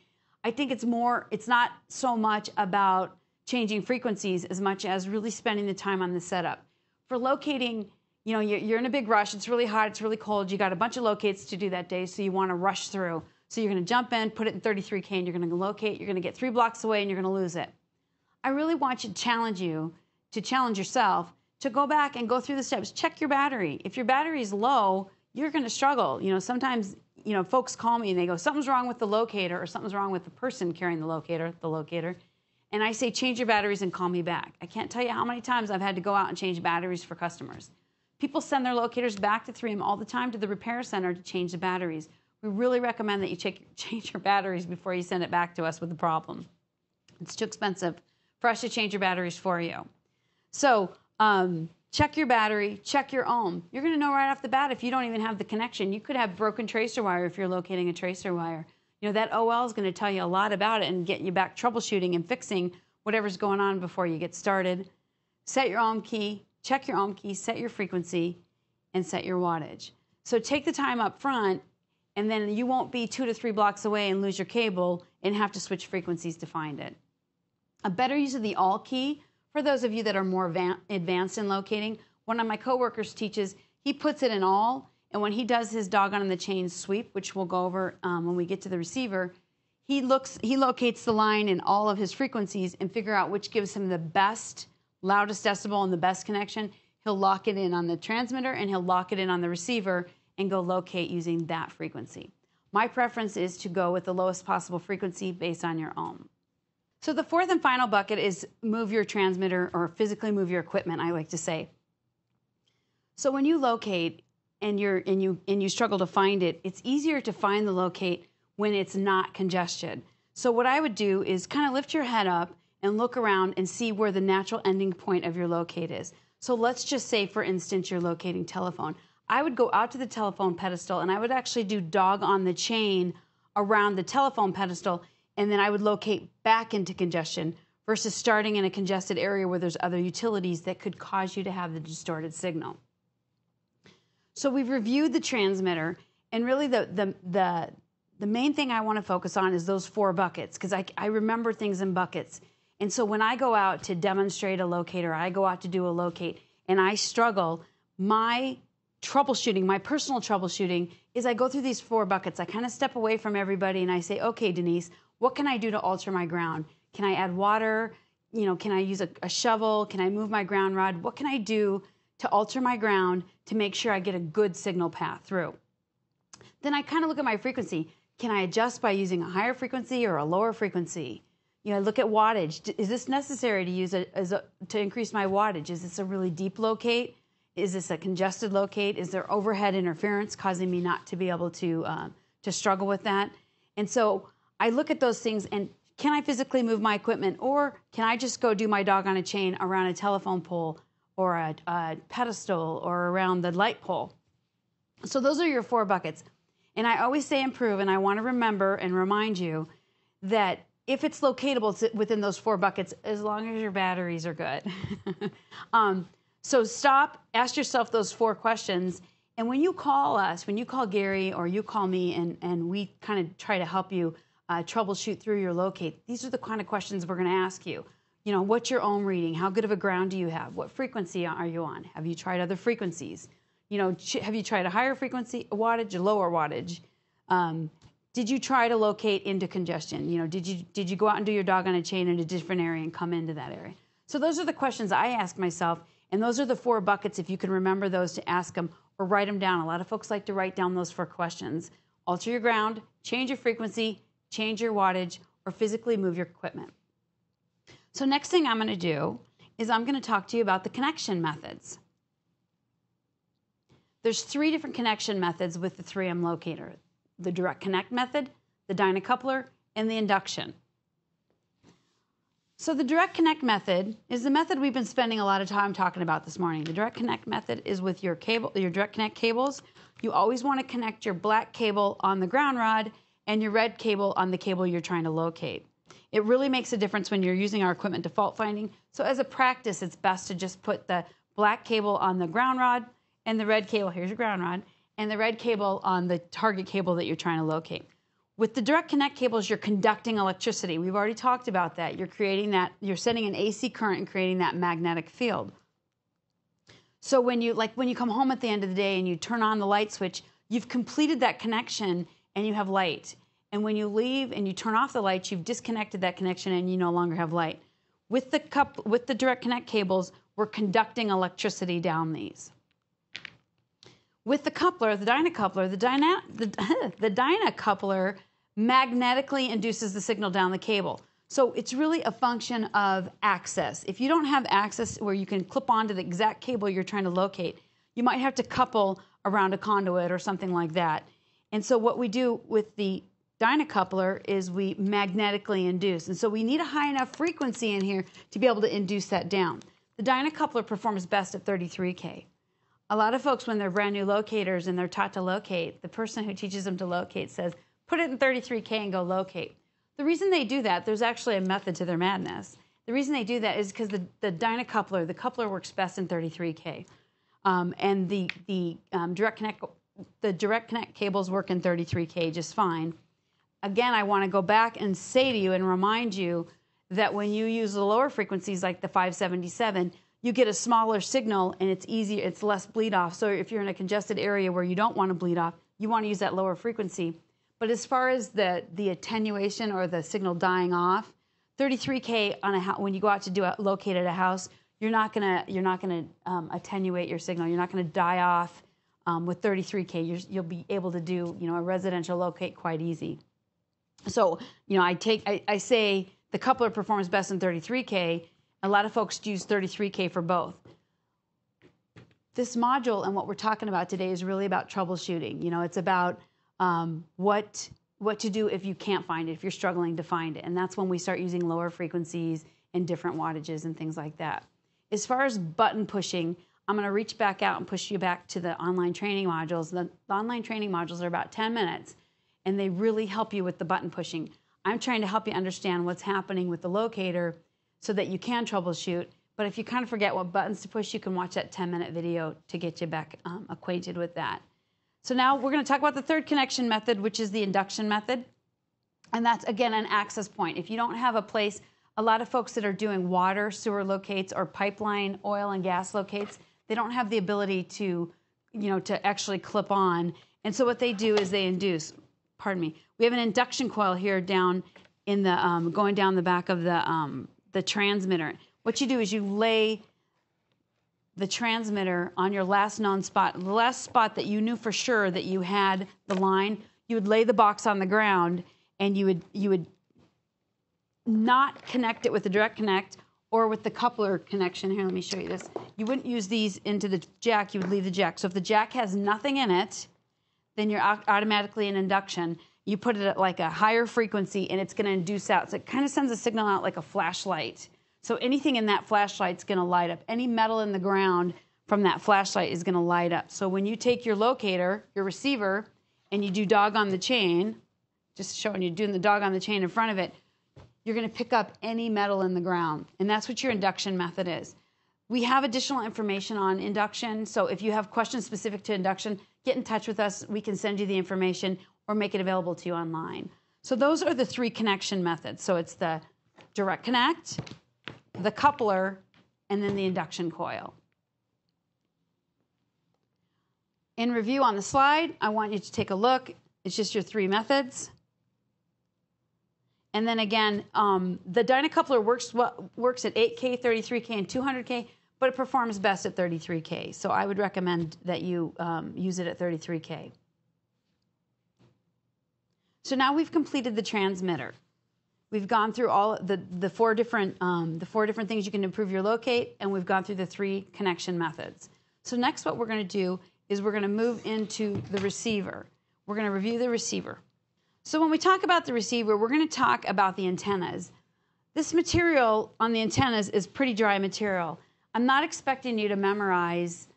I think it's more, it's not so much about changing frequencies as much as really spending the time on the setup. For locating, you know, you're, in a big rush, it's really hot, it's really cold, you got a bunch of locates to do that day, so you want to rush through. So you're going to jump in, put it in 33K, and you're going to locate. You're going to get three blocks away, and you're going to lose it. I really want you to challenge you, to challenge yourself, to go back and go through the steps. Check your battery. If your battery is low, you're going to struggle. You know, sometimes you know, folks call me and they go, something's wrong with the locator or something's wrong with the person carrying the locator, the locator. And I say, change your batteries and call me back. I can't tell you how many times I've had to go out and change batteries for customers. People send their locators back to 3M all the time to the repair center to change the batteries. We really recommend that you check, change your batteries before you send it back to us with a problem. It's too expensive for us to change your batteries for you. So, um, check your battery, check your ohm. You're going to know right off the bat if you don't even have the connection. You could have broken tracer wire if you're locating a tracer wire. You know, that OL is going to tell you a lot about it and get you back troubleshooting and fixing whatever's going on before you get started. Set your ohm key, check your ohm key, set your frequency, and set your wattage. So take the time up front, and then you won't be two to three blocks away and lose your cable and have to switch frequencies to find it. A better use of the all key for those of you that are more advanced in locating, one of my coworkers teaches, he puts it in all, and when he does his doggone on the chain sweep, which we'll go over um, when we get to the receiver, he looks, he locates the line in all of his frequencies and figure out which gives him the best, loudest decibel and the best connection. He'll lock it in on the transmitter and he'll lock it in on the receiver and go locate using that frequency. My preference is to go with the lowest possible frequency based on your ohm. So the fourth and final bucket is move your transmitter or physically move your equipment, I like to say. So when you locate and you're and you and you struggle to find it, it's easier to find the locate when it's not congested. So what I would do is kind of lift your head up and look around and see where the natural ending point of your locate is. So let's just say for instance you're locating telephone. I would go out to the telephone pedestal and I would actually do dog on the chain around the telephone pedestal and then I would locate back into congestion versus starting in a congested area where there's other utilities that could cause you to have the distorted signal. So we've reviewed the transmitter, and really the the the, the main thing I want to focus on is those four buckets because I, I remember things in buckets. And so when I go out to demonstrate a locator, I go out to do a locate, and I struggle. My troubleshooting, my personal troubleshooting, is I go through these four buckets. I kind of step away from everybody and I say, okay, Denise, what can I do to alter my ground? Can I add water? You know, can I use a, a shovel? Can I move my ground rod? What can I do to alter my ground to make sure I get a good signal path through? Then I kind of look at my frequency. Can I adjust by using a higher frequency or a lower frequency? You know, I look at wattage. Is this necessary to use as a, to increase my wattage? Is this a really deep locate? Is this a congested locate? Is there overhead interference causing me not to be able to um, to struggle with that? And so I look at those things and can I physically move my equipment or can I just go do my dog on a chain around a telephone pole or a, a pedestal or around the light pole? So those are your four buckets. And I always say improve, and I want to remember and remind you that if it's locatable within those four buckets, as long as your batteries are good. um, so stop, ask yourself those four questions. And when you call us, when you call Gary or you call me, and, and we kind of try to help you uh, troubleshoot through your locate, these are the kind of questions we're going to ask you. You know, what's your ohm reading? How good of a ground do you have? What frequency are you on? Have you tried other frequencies? You know, have you tried a higher frequency wattage, a lower wattage? Um, did you try to locate into congestion? You know, did you did you go out and do your dog on a chain in a different area and come into that area? So those are the questions I ask myself, and those are the four buckets. If you can remember those, to ask them or write them down. A lot of folks like to write down those four questions. Alter your ground, change your frequency, change your wattage, or physically move your equipment. So next thing I'm going to do is I'm going to talk to you about the connection methods. There's three different connection methods with the 3M locator. The direct connect method, the dynacoupler, and the induction. So the direct connect method is the method we've been spending a lot of time talking about this morning. The direct connect method is with your cable, your direct connect cables. You always want to connect your black cable on the ground rod and your red cable on the cable you're trying to locate. It really makes a difference when you're using our equipment default finding. So as a practice, it's best to just put the black cable on the ground rod and the red cable, here's your ground rod, and the red cable on the target cable that you're trying to locate. With the direct connect cables, you're conducting electricity. We've already talked about that. You're creating that, you're sending an AC current and creating that magnetic field. So when you like when you come home at the end of the day and you turn on the light switch, you've completed that connection and you have light. And when you leave and you turn off the lights, you've disconnected that connection and you no longer have light. With the cup, with the direct connect cables, we're conducting electricity down these. With the coupler, the dynacoupler, the, dyna, the, the dynacoupler magnetically induces the signal down the cable. So it's really a function of access. If you don't have access where you can clip onto the exact cable you're trying to locate, you might have to couple around a conduit or something like that. And so what we do with the dynacoupler is we magnetically induce. And so we need a high enough frequency in here to be able to induce that down. The dynacoupler performs best at 33K. A lot of folks, when they're brand new locators and they're taught to locate, the person who teaches them to locate says, put it in 33K and go locate. The reason they do that, there's actually a method to their madness. The reason they do that is because the, the dynacoupler, the coupler works best in 33K. Um, and the, the um, direct connect the direct connect cables work in 33K just fine. Again, I want to go back and say to you and remind you that when you use the lower frequencies like the 577, you get a smaller signal and it's easier, it's less bleed off. So if you're in a congested area where you don't want to bleed off, you want to use that lower frequency. But as far as the the attenuation or the signal dying off, 33k on a when you go out to do a, locate at a house, you're not gonna you're not gonna um, attenuate your signal. You're not gonna die off um, with 33k. you you'll be able to do you know a residential locate quite easy. So you know I take I, I say the coupler performs best in 33k. A lot of folks use 33k for both this module and what we're talking about today is really about troubleshooting. You know, it's about um, what what to do if you can't find it, if you're struggling to find it. And that's when we start using lower frequencies and different wattages and things like that. As far as button pushing, I'm going to reach back out and push you back to the online training modules. The, the online training modules are about 10 minutes and they really help you with the button pushing. I'm trying to help you understand what's happening with the locator so that you can troubleshoot. But if you kind of forget what buttons to push, you can watch that 10 minute video to get you back um, acquainted with that. So now we're going to talk about the third connection method, which is the induction method. And that's, again, an access point. If you don't have a place, a lot of folks that are doing water, sewer locates, or pipeline, oil, and gas locates, they don't have the ability to, you know, to actually clip on. And so what they do is they induce, pardon me, we have an induction coil here down in the, um, going down the back of the, um, the transmitter. What you do is you lay the transmitter on your last known spot, the last spot that you knew for sure that you had the line, you would lay the box on the ground and you would you would not connect it with the direct connect or with the coupler connection. Here, let me show you this. You wouldn't use these into the jack, you would leave the jack. So if the jack has nothing in it, then you're automatically in induction. You put it at like a higher frequency and it's going to induce out. So it kind of sends a signal out like a flashlight. So anything in that flashlight is going to light up. Any metal in the ground from that flashlight is going to light up. So when you take your locator, your receiver, and you do dog on the chain, just showing you doing the dog on the chain in front of it, you're going to pick up any metal in the ground. And that's what your induction method is. We have additional information on induction. So if you have questions specific to induction, get in touch with us. We can send you the information or make it available to you online. So those are the three connection methods. So it's the direct connect, the coupler, and then the induction coil. In review on the slide, I want you to take a look. It's just your three methods. And then again, um, the Dynacoupler works, works at 8K, 33K, and 200K, but it performs best at 33K. So I would recommend that you um, use it at 33K. So now we've completed the transmitter. We've gone through all the, the four different um, the four different things you can improve your locate, and we've gone through the three connection methods. So next, what we're going to do is we're going to move into the receiver. We're going to review the receiver. So when we talk about the receiver, we're going to talk about the antennas. This material on the antennas is pretty dry material. I'm not expecting you to memorize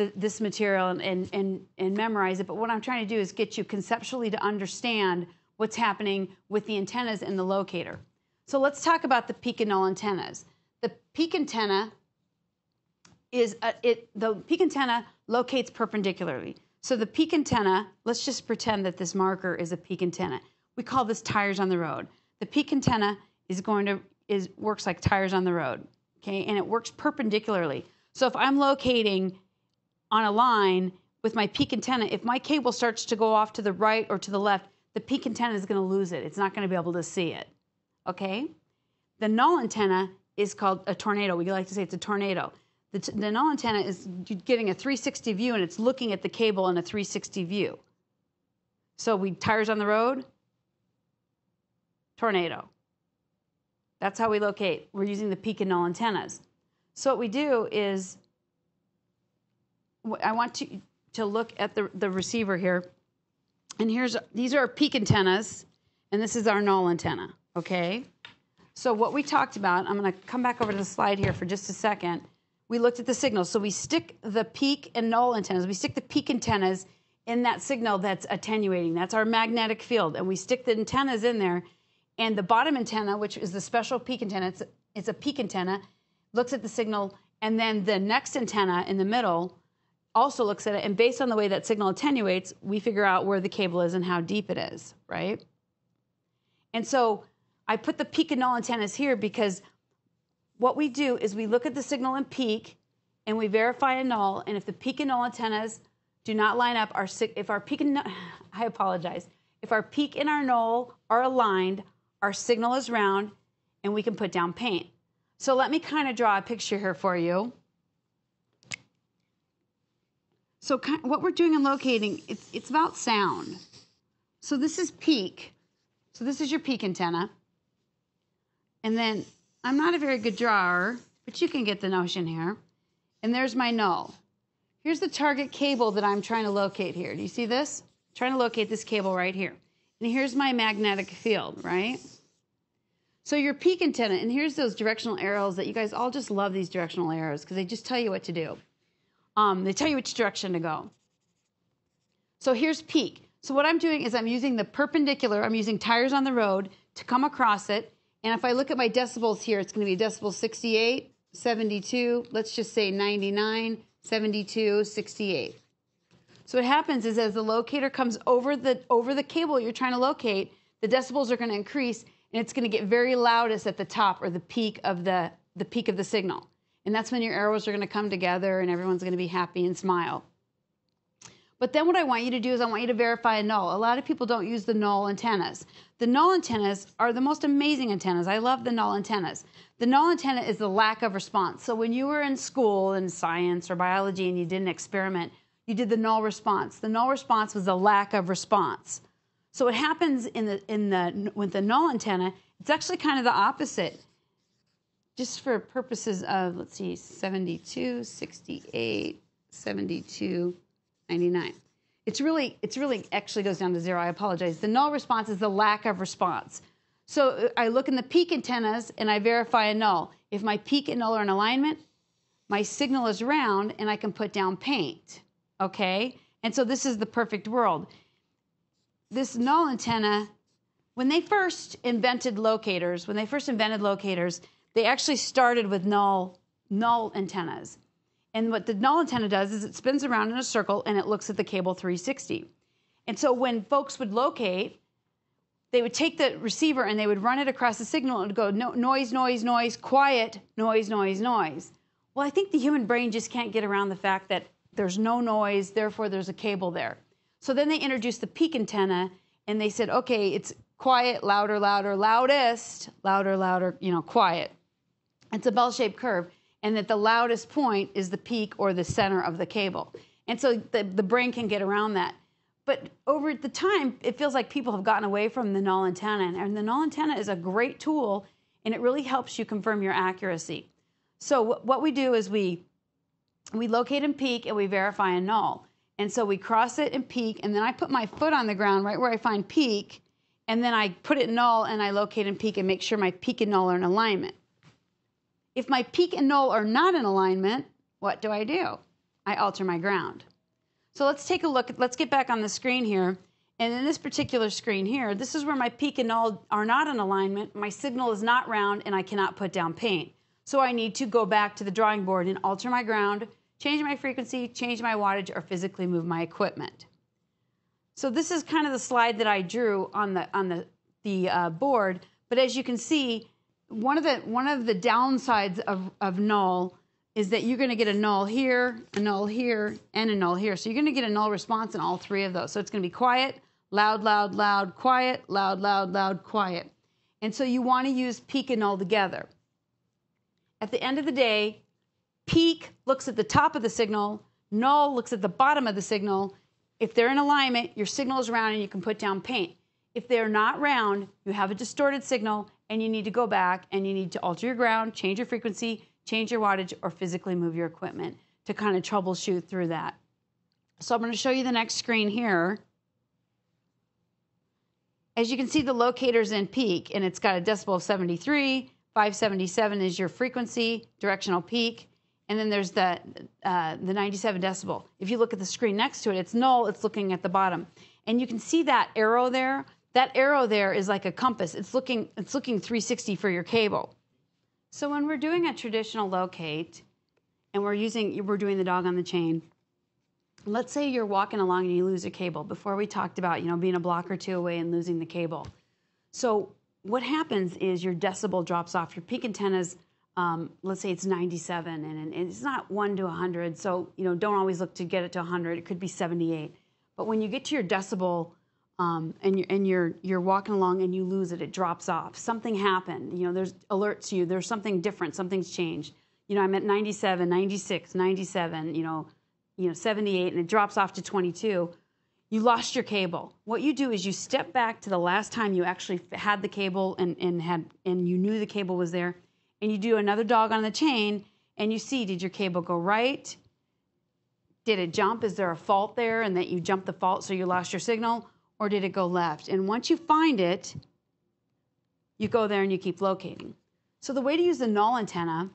the, this material and, and, and, and memorize it, but what I'm trying to do is get you conceptually to understand what's happening with the antennas in the locator. So let's talk about the peak and null antennas. The peak antenna is a, it the peak antenna locates perpendicularly. So the peak antenna, let's just pretend that this marker is a peak antenna. We call this tires on the road. The peak antenna is going to is works like tires on the road, okay? And it works perpendicularly. So if I'm locating on a line with my peak antenna, if my cable starts to go off to the right or to the left, the peak antenna is going to lose it. It's not going to be able to see it. Okay? The null antenna is called a tornado. We like to say it's a tornado. the, t- the null antenna is getting a 360 view and it's looking at the cable in a 360 view. So we tires on the road, tornado. That's how we locate. We're using the peak and null antennas. So what we do is, I want to, to look at the, the receiver here. And here's, these are our peak antennas, and this is our null antenna, okay? So what we talked about, I'm gonna come back over to the slide here for just a second. We looked at the signal. So we stick the peak and null antennas, we stick the peak antennas in that signal that's attenuating. That's our magnetic field. And we stick the antennas in there. And the bottom antenna, which is the special peak antenna, it's, it's a peak antenna, looks at the signal. And then the next antenna in the middle also looks at it. And based on the way that signal attenuates, we figure out where the cable is and how deep it is, right? And so I put the peak and null antennas here because what we do is we look at the signal in peak and we verify a null. And if the peak and null antennas do not line up, our if our peak and null, I apologize, if our peak and our null are aligned, our signal is round, and we can put down paint. So let me kind of draw a picture here for you. So what we're doing in locating, it's, it's about sound. So this is peak. So this is your peak antenna. And then I'm not a very good drawer, but you can get the notion here. And there's my null. Here's the target cable that I'm trying to locate here. Do you see this? I'm trying to locate this cable right here. And here's my magnetic field, right? So your peak antenna, and here's those directional arrows that you guys all just love these directional arrows because they just tell you what to do. Um, they tell you which direction to go. So here's peak. So what I'm doing is I'm using the perpendicular, I'm using tires on the road to come across it. And if I look at my decibels here, it's going to be decibel 68, 72, let's just say 99, 72, 68. So what happens is as the locator comes over the over the cable you're trying to locate, the decibels are going to increase and it's going to get very loudest at the top or the peak of the the peak of the signal. And that's when your arrows are going to come together and everyone's going to be happy and smile. But then what I want you to do is I want you to verify a null. A lot of people don't use the null antennas. The null antennas are the most amazing antennas. I love the null antennas. The null antenna is the lack of response. So when you were in school in science or biology and you did an experiment, you did the null response. The null response was the lack of response. So what happens in the in the with the null antenna, it's actually kind of the opposite just for purposes of, let's see, 72, 68, 72, 99. It's really, it's really actually goes down to zero. I apologize. The null response is the lack of response. So I look in the peak antennas and I verify a null. If my peak and null are in alignment, my signal is round and I can put down paint. Okay? And so this is the perfect world. This null antenna, when they first invented locators, when they first invented locators, they actually started with null null antennas. And what the null antenna does is it spins around in a circle and it looks at the cable 360. And so when folks would locate, they would take the receiver and they would run it across the signal and go no, noise, noise, noise, quiet, noise, noise, noise. Well, I think the human brain just can't get around the fact that there's no noise, therefore there's a cable there. So then they introduced the peak antenna and they said, okay, it's quiet, louder, louder, loudest, louder, louder, you know, quiet. It's a bell shaped curve, and that the loudest point is the peak or the center of the cable. And so the, the brain can get around that. But over the time, it feels like people have gotten away from the null antenna. And the null antenna is a great tool, and it really helps you confirm your accuracy. So what we do is we we locate and peak and we verify a null. And so we cross it and peak, and then I put my foot on the ground right where I find peak, and then I put it null and I locate and peak and make sure my peak and null are in alignment. If my peak and null are not in alignment, what do I do? I alter my ground. So let's take a look. Let's get back on the screen here. And in this particular screen here, this is where my peak and null are not in alignment. My signal is not round and I cannot put down paint. So I need to go back to the drawing board and alter my ground, change my frequency, change my wattage, or physically move my equipment. So this is kind of the slide that I drew on the on the the uh, board. But as you can see, one of the one of the downsides of, of null is that you're going to get a null here, a null here, and a null here. So you're going to get a null response in all three of those. So it's going to be quiet, loud, loud, loud, quiet, loud, loud, loud, quiet. And so you want to use peak and null together. At the end of the day, Peak looks at the top of the signal, null looks at the bottom of the signal. If they're in alignment, your signal is round and you can put down paint. If they're not round, you have a distorted signal and you need to go back and you need to alter your ground, change your frequency, change your wattage, or physically move your equipment to kind of troubleshoot through that. So I'm going to show you the next screen here. As you can see, the locator's in peak, and it's got a decibel of 73. 577 is your frequency, directional peak, and then there's the, uh, the 97 decibel. If you look at the screen next to it, it's null, it's looking at the bottom. And you can see that arrow there. That arrow there is like a compass. It's looking, it's looking 360 for your cable. So when we're doing a traditional locate, and we're using, we're doing the dog on the chain, let's say you're walking along and you lose a cable. Before we talked about, you know, being a block or two away and losing the cable. So what happens is your decibel drops off. Your peak antennas, um, let's say it's 97, and, and it's not 1 to 100. So, you know, don't always look to get it to 100. It could be 78. But when you get to your decibel um, and, you're, and you're, you're walking along and you lose it, it drops off. Something happened. You know, there's alerts to you. There's something different. Something's changed. You know, I'm at 97, 96, 97, you know, you know 78 and it drops off to 22 you lost your cable what you do is you step back to the last time you actually had the cable and, and had and you knew the cable was there and you do another dog on the chain and you see did your cable go right did it jump is there a fault there and that you jumped the fault so you lost your signal or did it go left and once you find it you go there and you keep locating so the way to use the null antenna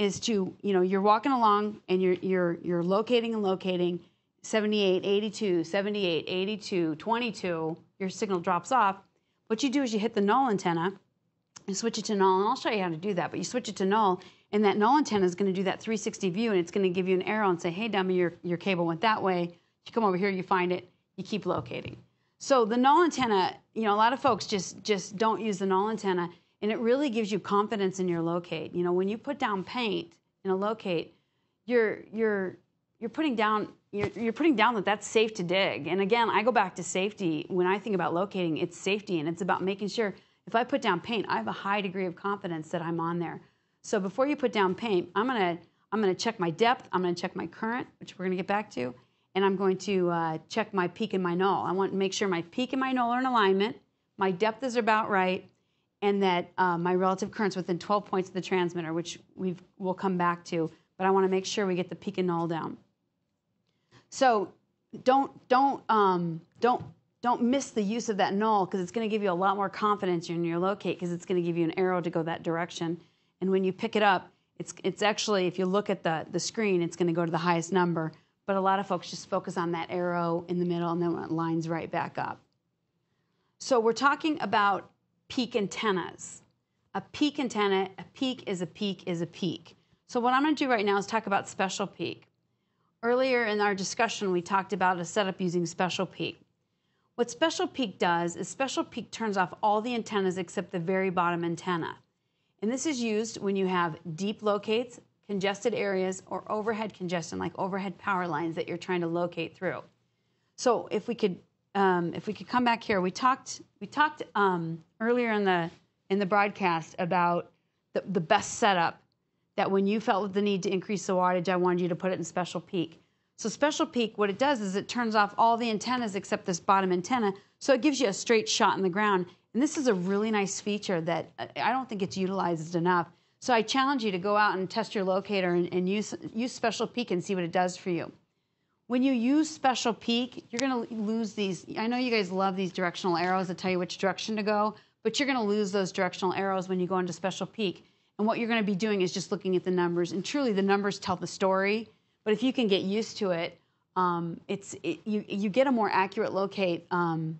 is to, you know, you're walking along and you're, you're, you're locating and locating 78, 82, 78, 82, 22, your signal drops off. What you do is you hit the null antenna and switch it to null, and I'll show you how to do that, but you switch it to null, and that null antenna is going to do that 360 view, and it's going to give you an arrow and say, hey, dummy, your, your cable went that way. You come over here, you find it, you keep locating. So the null antenna, you know, a lot of folks just, just don't use the null antenna and it really gives you confidence in your locate. You know, when you put down paint in a locate, you're you're you're putting down you're, you're putting down that that's safe to dig. And again, I go back to safety. When I think about locating, it's safety and it's about making sure if I put down paint, I have a high degree of confidence that I'm on there. So before you put down paint, I'm gonna I'm gonna check my depth. I'm gonna check my current, which we're gonna get back to, and I'm going to uh, check my peak and my null. I want to make sure my peak and my null are in alignment. My depth is about right, and that uh, my relative current's within 12 points of the transmitter, which we will come back to, but I want to make sure we get the peak and null down. So don't don't um, don't don't miss the use of that null because it's going to give you a lot more confidence in your locate because it's going to give you an arrow to go that direction. And when you pick it up, it's it's actually if you look at the the screen, it's going to go to the highest number. But a lot of folks just focus on that arrow in the middle and then it lines right back up. So we're talking about peak antennas. A peak antenna, a peak is a peak is a peak. So what I'm going to do right now is talk about special peak. Earlier in our discussion, we talked about a setup using special peak. What special peak does is special peak turns off all the antennas except the very bottom antenna. And this is used when you have deep locates, congested areas, or overhead congestion, like overhead power lines that you're trying to locate through. So if we could um, if we could come back here, we talked we talked um, earlier in the in the broadcast about the, the best setup. That when you felt the need to increase the wattage, I wanted you to put it in special peak. So special peak, what it does is it turns off all the antennas except this bottom antenna, so it gives you a straight shot in the ground. And this is a really nice feature that uh, I don't think it's utilized enough. So I challenge you to go out and test your locator and, and use use special peak and see what it does for you. When you use special peak, you're going to lose these. I know you guys love these directional arrows that tell you which direction to go, but you're going to lose those directional arrows when you go into special peak. And what you're going to be doing is just looking at the numbers. And truly, the numbers tell the story. But if you can get used to it, um, it's it, you you get a more accurate locate. Um,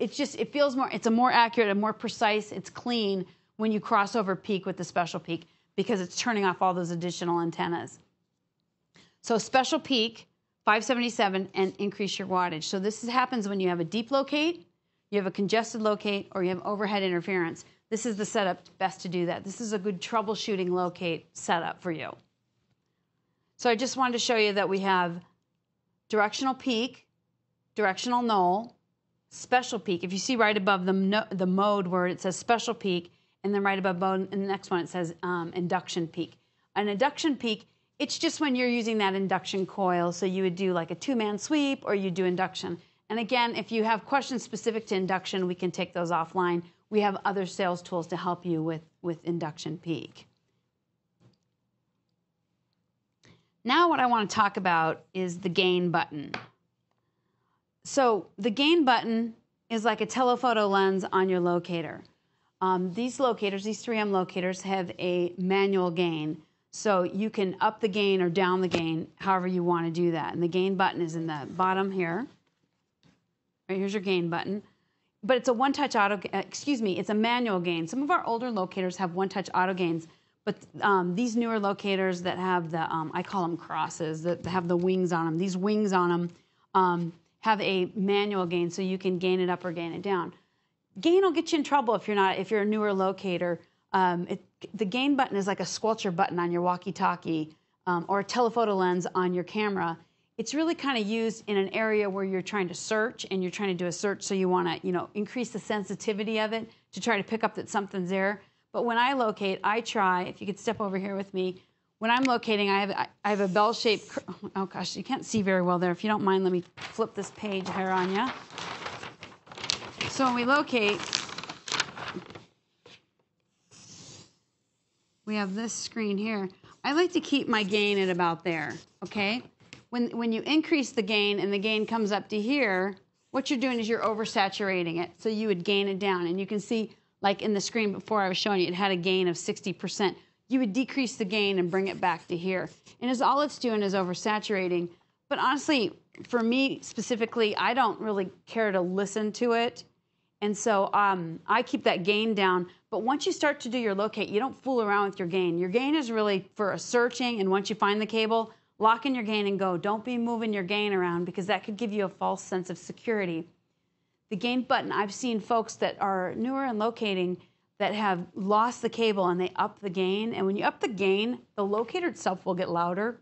it's just it feels more. It's a more accurate, a more precise. It's clean when you cross over peak with the special peak because it's turning off all those additional antennas. So special peak, 577, and increase your wattage. So this happens when you have a deep locate, you have a congested locate, or you have overhead interference. This is the setup best to do that. This is a good troubleshooting locate setup for you. So I just wanted to show you that we have directional peak, directional null, special peak. If you see right above the, the mode where it says special peak, and then right above bone, and the next one it says um, induction peak. An induction peak, it's just when you're using that induction coil. So you would do like a two man sweep or you do induction. And again, if you have questions specific to induction, we can take those offline. We have other sales tools to help you with, with induction peak. Now, what I want to talk about is the gain button. So, the gain button is like a telephoto lens on your locator. Um, these locators, these 3M locators, have a manual gain. So you can up the gain or down the gain however you want to do that. And the gain button is in the bottom here. Right here's your gain button. But it's a one touch auto, uh, excuse me, it's a manual gain. Some of our older locators have one touch auto gains, but um, these newer locators that have the, um, I call them crosses, that have the wings on them, these wings on them um, have a manual gain so you can gain it up or gain it down. Gain will get you in trouble if you're not, if you're a newer locator. Um, it, the gain button is like a squelcher button on your walkie-talkie um, or a telephoto lens on your camera. It's really kind of used in an area where you're trying to search and you're trying to do a search, so you want to, you know, increase the sensitivity of it to try to pick up that something's there. But when I locate, I try. If you could step over here with me, when I'm locating, I have I have a bell-shaped. Oh gosh, you can't see very well there. If you don't mind, let me flip this page here on you. So when we locate, we have this screen here. I like to keep my gain at about there, okay? When, when you increase the gain and the gain comes up to here, what you're doing is you're oversaturating it. So you would gain it down. And you can see, like in the screen before I was showing you, it had a gain of 60%. You would decrease the gain and bring it back to here. And as all it's doing is oversaturating. But honestly, for me specifically, I don't really care to listen to it. And so um, I keep that gain down. But once you start to do your locate, you don't fool around with your gain. Your gain is really for a searching, and once you find the cable, lock in your gain and go. Don't be moving your gain around because that could give you a false sense of security. The gain button, I've seen folks that are newer in locating that have lost the cable and they up the gain. And when you up the gain, the locator itself will get louder.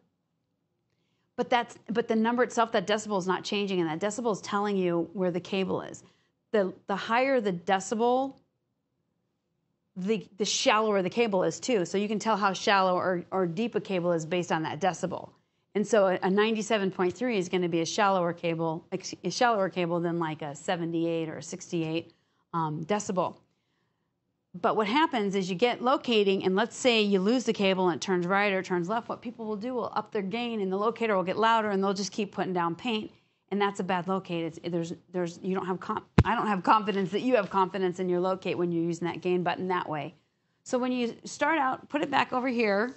But that's but the number itself, that decibel is not changing, and that decibel is telling you where the cable is. The the higher the decibel, the, the shallower the cable is too. So you can tell how shallow or, or deep a cable is based on that decibel. And so a, a 97.3 is going to be a shallower cable, a shallower cable than like a 78 or a 68 um, decibel. But what happens is you get locating, and let's say you lose the cable and it turns right or it turns left. What people will do will up their gain, and the locator will get louder, and they'll just keep putting down paint, and that's a bad locate. It's, there's, there's, you don't have I don't have confidence that you have confidence in your locate when you're using that gain button that way. So when you start out, put it back over here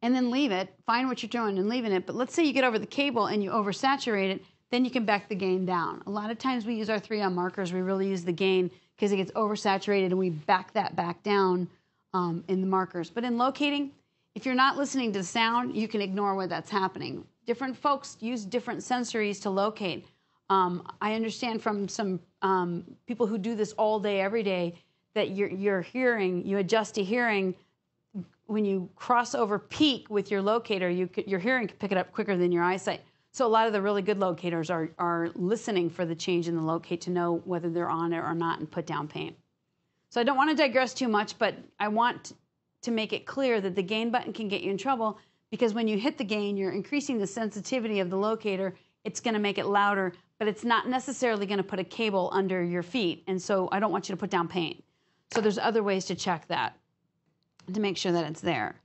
and then leave it. Find what you're doing and leaving it. But let's say you get over the cable and you oversaturate it, then you can back the gain down. A lot of times we use our 3M markers. We really use the gain because it gets oversaturated and we back that back down um, in the markers. But in locating, if you're not listening to sound, you can ignore what that's happening. Different folks use different sensories to locate. Um, I understand from some um, people who do this all day, every day, that your, your hearing, you adjust to hearing. When you cross over peak with your locator, you, your hearing can pick it up quicker than your eyesight. So a lot of the really good locators are, are listening for the change in the locate to know whether they're on it or not and put down paint. So I don't want to digress too much, but I want to make it clear that the gain button can get you in trouble because when you hit the gain, you're increasing the sensitivity of the locator. It's going to make it louder, but it's not necessarily going to put a cable under your feet. And so I don't want you to put down paint. So there's other ways to check that to make sure that it's there.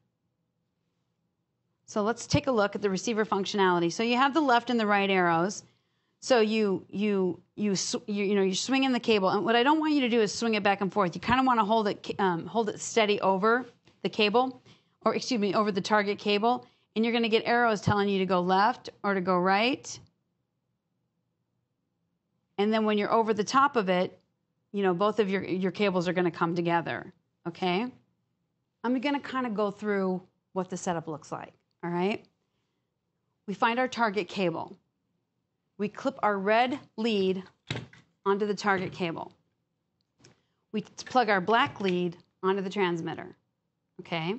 So let's take a look at the receiver functionality. So you have the left and the right arrows. So you you you you, you know you're swinging the cable, and what I don't want you to do is swing it back and forth. You kind of want to hold it um, hold it steady over the cable, or excuse me, over the target cable, and you're going to get arrows telling you to go left or to go right and then when you're over the top of it, you know, both of your, your cables are going to come together, okay? I'm going to kind of go through what the setup looks like, all right? We find our target cable. We clip our red lead onto the target cable. We plug our black lead onto the transmitter, okay?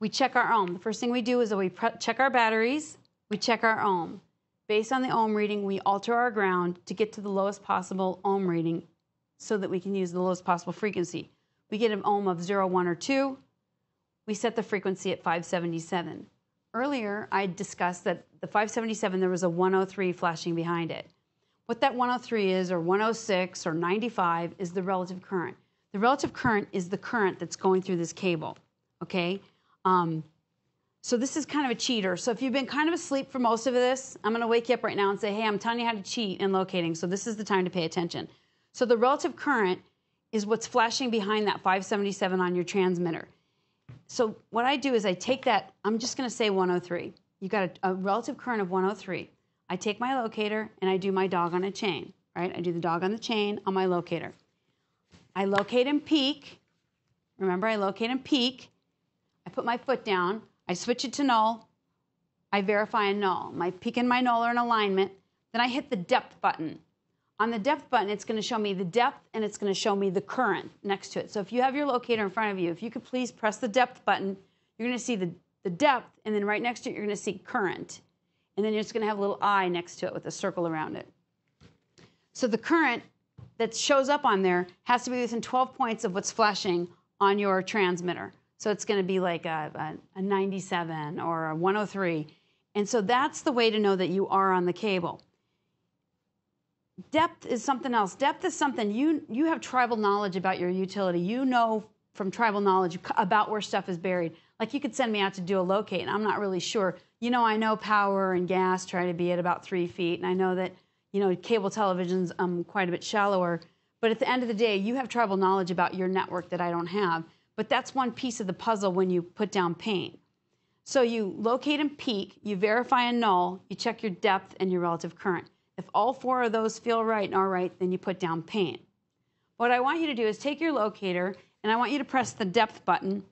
We check our ohm. The first thing we do is that we check our batteries, we check our ohm. Based on the ohm reading, we alter our ground to get to the lowest possible ohm reading so that we can use the lowest possible frequency. We get an ohm of 0, 1, or 2. we set the frequency at 577. Earlier, I discussed that the 577, there was a 103 flashing behind it. What that 103 is, or 106, or 95, is the relative current. The relative current is the current that's going through this cable, okay? Um, so this is kind of a cheater. So if you've been kind of asleep for most of this, I'm going to wake you up right now and say, hey, I'm telling you how to cheat in locating. So this is the time to pay attention. So the relative current is what's flashing behind that 577 on your transmitter. So what I do is I take that, I'm just going to say 103. You got a, a, relative current of 103. I take my locator and I do my dog on a chain, right? I do the dog on the chain on my locator. I locate and peak. Remember, I locate and peak. I put my foot down. I switch it to null. I verify a null. My peak and my null are in alignment. Then I hit the depth button. On the depth button, it's going to show me the depth and it's going to show me the current next to it. So if you have your locator in front of you, if you could please press the depth button, you're going to see the, the depth, and then right next to it, you're going to see current. And then you're just going to have a little eye next to it with a circle around it. So the current that shows up on there has to be within 12 points of what's flashing on your transmitter. So it's going to be like a, a, a 97 or a 103. And so that's the way to know that you are on the cable depth is something else. Depth is something you you have tribal knowledge about your utility. You know from tribal knowledge about where stuff is buried. Like you could send me out to do a locate, and I'm not really sure. You know, I know power and gas try to be at about three feet, and I know that you know cable television's um, quite a bit shallower. But at the end of the day, you have tribal knowledge about your network that I don't have. But that's one piece of the puzzle when you put down paint. So you locate and peak, you verify a null, you check your depth and your relative current. If all four of those feel right and all right, then you put down paint. What I want you to do is take your locator and I want you to press the depth button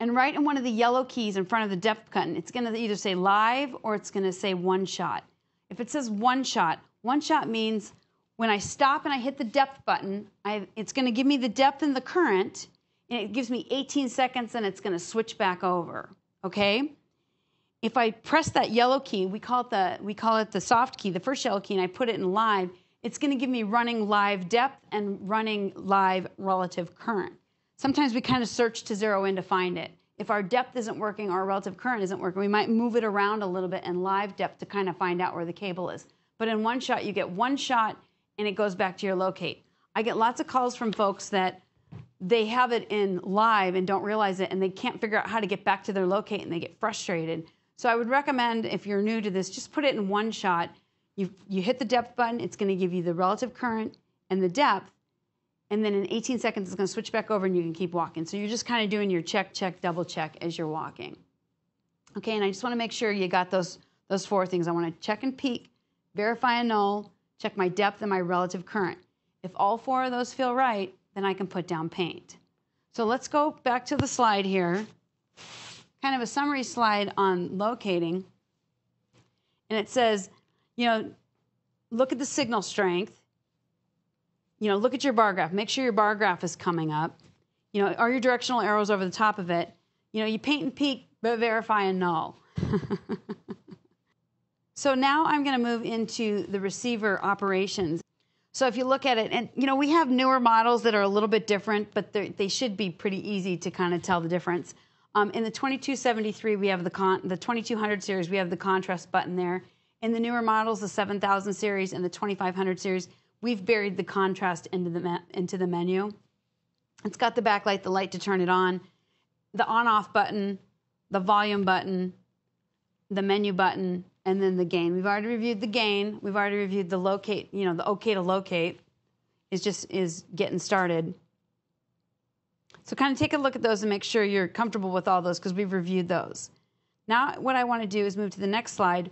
and right in one of the yellow keys in front of the depth button, it's going to either say live or it's going to say one shot. If it says one shot, one shot means when I stop and I hit the depth button, I, it's going to give me the depth and the current, and it gives me 18 seconds and it's going to switch back over. Okay? if I press that yellow key, we call it the we call it the soft key, the first yellow key, and I put it in live, it's going to give me running live depth and running live relative current. Sometimes we kind of search to zero in to find it. If our depth isn't working or our relative current isn't working, we might move it around a little bit in live depth to kind of find out where the cable is. But in one shot, you get one shot and it goes back to your locate. I get lots of calls from folks that they have it in live and don't realize it and they can't figure out how to get back to their locate and they get frustrated. So I would recommend if you're new to this, just put it in one shot. You, you hit the depth button, it's going to give you the relative current and the depth. And then in 18 seconds, it's going to switch back over and you can keep walking. So you're just kind of doing your check, check, double check as you're walking. Okay, and I just want to make sure you got those, those four things. I want to check and peak, verify a null, check my depth and my relative current. If all four of those feel right, then I can put down paint. So let's go back to the slide here kind of a summary slide on locating. And it says, you know, look at the signal strength. You know, look at your bar graph. Make sure your bar graph is coming up. You know, are your directional arrows over the top of it? You know, you paint and peak, but verify and null. so now I'm going to move into the receiver operations. So if you look at it, and you know, we have newer models that are a little bit different, but they should be pretty easy to kind of tell the difference. Um, in the 2273, we have the con- the 2200 series. We have the contrast button there. In the newer models, the 7000 series and the 2500 series, we've buried the contrast into the into the menu. It's got the backlight, the light to turn it on, the on-off button, the volume button, the menu button, and then the gain. We've already reviewed the gain. We've already reviewed the locate. You know, the OK to locate is just is getting started. So kind of take a look at those and make sure you're comfortable with all those because we've reviewed those. Now what I want to do is move to the next slide.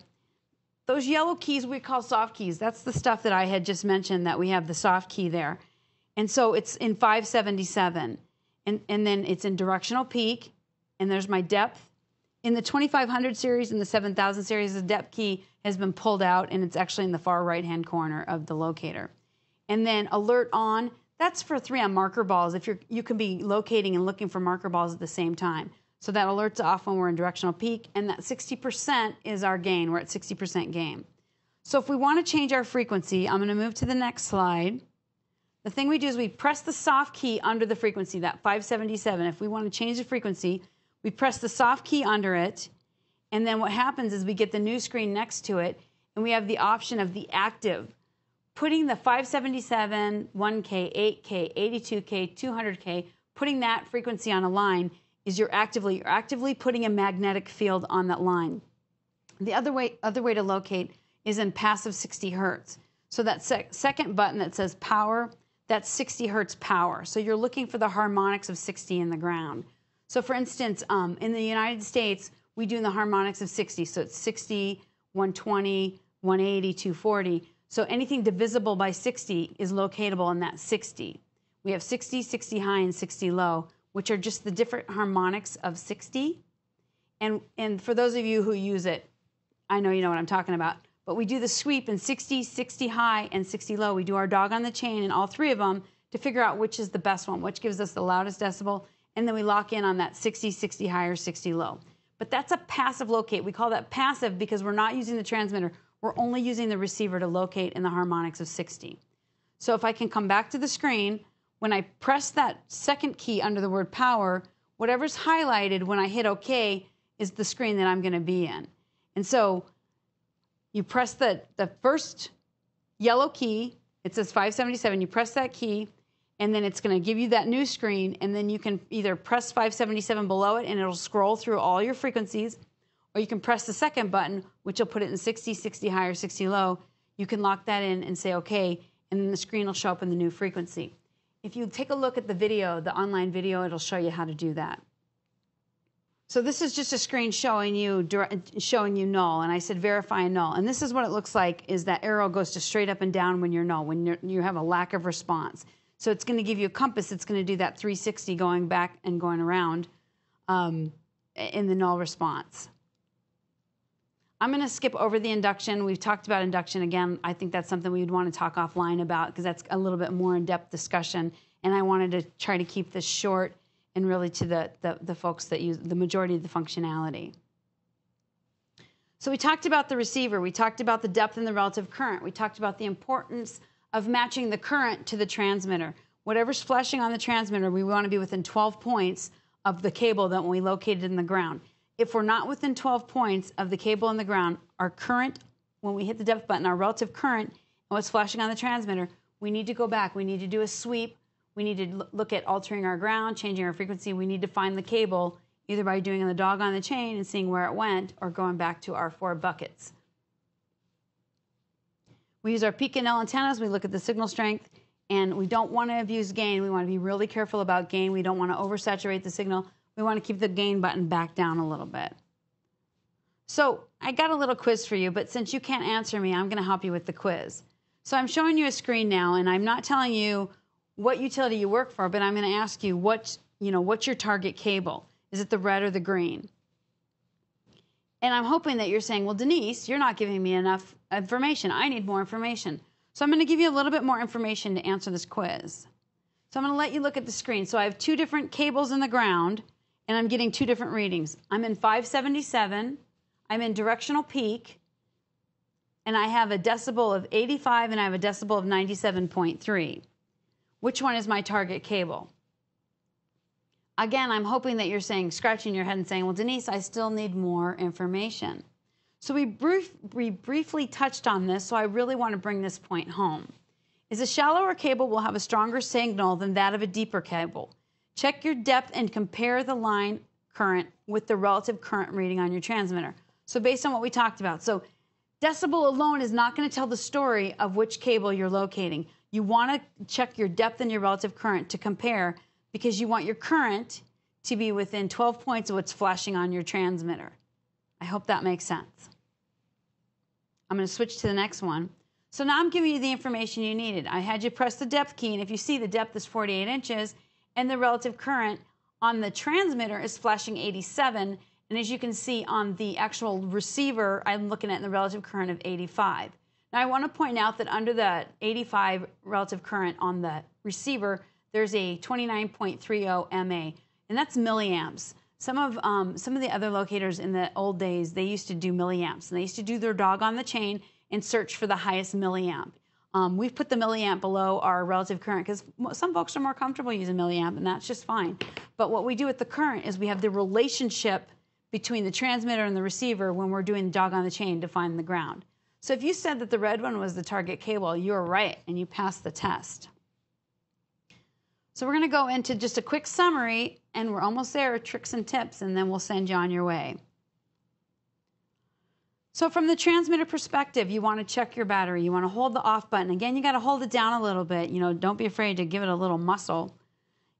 Those yellow keys we call soft keys. That's the stuff that I had just mentioned that we have the soft key there. And so it's in 577. And, and then it's in directional peak. And there's my depth. In the 2500 series and the 7000 series, the depth key has been pulled out and it's actually in the far right hand corner of the locator. And then alert on, that's for 3M marker balls. If you're, you can be locating and looking for marker balls at the same time. So that alerts off when we're in directional peak, and that 60% is our gain. We're at 60% gain. So if we want to change our frequency, I'm going to move to the next slide. The thing we do is we press the soft key under the frequency, that 577. If we want to change the frequency, we press the soft key under it, and then what happens is we get the new screen next to it, and we have the option of the active. Putting the 577, 1K, 8K, 82K, 200K, putting that frequency on a line is you're actively you're actively putting a magnetic field on that line. The other way other way to locate is in passive 60 hertz. So that sec second button that says power, that's 60 hertz power. So you're looking for the harmonics of 60 in the ground. So for instance, um, in the United States, we do the harmonics of 60. So it's 60, 120, 180, 240. So anything divisible by 60 is locatable in that 60. We have 60, 60 high, and 60 low, which are just the different harmonics of 60. And, and for those of you who use it, I know you know what I'm talking about. But we do the sweep in 60, 60 high, and 60 low. We do our dog on the chain in all three of them to figure out which is the best one, which gives us the loudest decibel, and then we lock in on that 60, 60 high, or 60 low. But that's a passive locate. We call that passive because we're not using the transmitter. We're only using the receiver to locate in the harmonics of 60. So if I can come back to the screen, when I press that second key under the word power, whatever's highlighted when I hit OK is the screen that I'm going to be in. And so you press the, the first yellow key, it says 577, you press that key, and then it's going to give you that new screen, and then you can either press 577 below it and it'll scroll through all your frequencies, or you can press the second button, which will put it in 60, 60 high, or 60 low. You can lock that in and say OK, and then the screen will show up in the new frequency. If you take a look at the video, the online video, it'll show you how to do that. So this is just a screen showing you showing you null, and I said verify null. And this is what it looks like: is that arrow goes to straight up and down when you're null, when you're, you have a lack of response. So it's going to give you a compass. It's going to do that 360 going back and going around um, in the null response. I'm going to skip over the induction. We've talked about induction again. I think that's something we would want to talk offline about because that's a little bit more in-depth discussion. And I wanted to try to keep this short and really to the, the, the folks that use the majority of the functionality. So we talked about the receiver. We talked about the depth and the relative current. We talked about the importance of matching the current to the transmitter. Whatever's flashing on the transmitter, we want to be within 12 points of the cable that we located in the ground. If we're not within 12 points of the cable in the ground, our current, when we hit the depth button, our relative current and what's flashing on the transmitter, we need to go back. We need to do a sweep we need to look at altering our ground, changing our frequency. We need to find the cable either by doing the dog on the chain and seeing where it went or going back to our four buckets. We use our peak and L antennas. We look at the signal strength and we don't want to abuse gain. We want to be really careful about gain. We don't want to oversaturate the signal. We want to keep the gain button back down a little bit. So I got a little quiz for you, but since you can't answer me, I'm going to help you with the quiz. So I'm showing you a screen now, and I'm not telling you what utility you work for, but I'm going to ask you what, you know, what's your target cable? Is it the red or the green? And I'm hoping that you're saying, well, Denise, you're not giving me enough information. I need more information. So I'm going to give you a little bit more information to answer this quiz. So I'm going to let you look at the screen. So I have two different cables in the ground, and I'm getting two different readings. I'm in 577, I'm in directional peak, and I have a decibel of 85, and I have a decibel of 97.3. Which one is my target cable? Again, I'm hoping that you're saying, scratching your head and saying, well, Denise, I still need more information. So we, brief, we briefly touched on this, so I really want to bring this point home. Is a shallower cable will have a stronger signal than that of a deeper cable. Check your depth and compare the line current with the relative current reading on your transmitter. So based on what we talked about. So decibel alone is not going to tell the story of which cable you're locating. You want to check your depth and your relative current to compare because you want your current to be within 12 points of what's flashing on your transmitter. I hope that makes sense. I'm going to switch to the next one. So now I'm giving you the information you needed. I had you press the depth key, and if you see the depth is 48 inches, and the relative current on the transmitter is flashing 87, and as you can see on the actual receiver, I'm looking at the relative current of 85. Now, I want to point out that under the 85 relative current on the receiver, there's a 29.30 MA, and that's milliamps. Some of um, some of the other locators in the old days, they used to do milliamps, and they used to do their dog on the chain and search for the highest milliamp. Um, we've put the milliamp below our relative current because some folks are more comfortable using milliamp, and that's just fine. But what we do with the current is we have the relationship between the transmitter and the receiver when we're doing dog on the chain to find the ground. So if you said that the red one was the target cable, you were right and you passed the test. So we're going to go into just a quick summary and we're almost there, tricks and tips, and then we'll send you on your way. So from the transmitter perspective, you want to check your battery. You want to hold the off button. Again, you got to hold it down a little bit. You know, don't be afraid to give it a little muscle.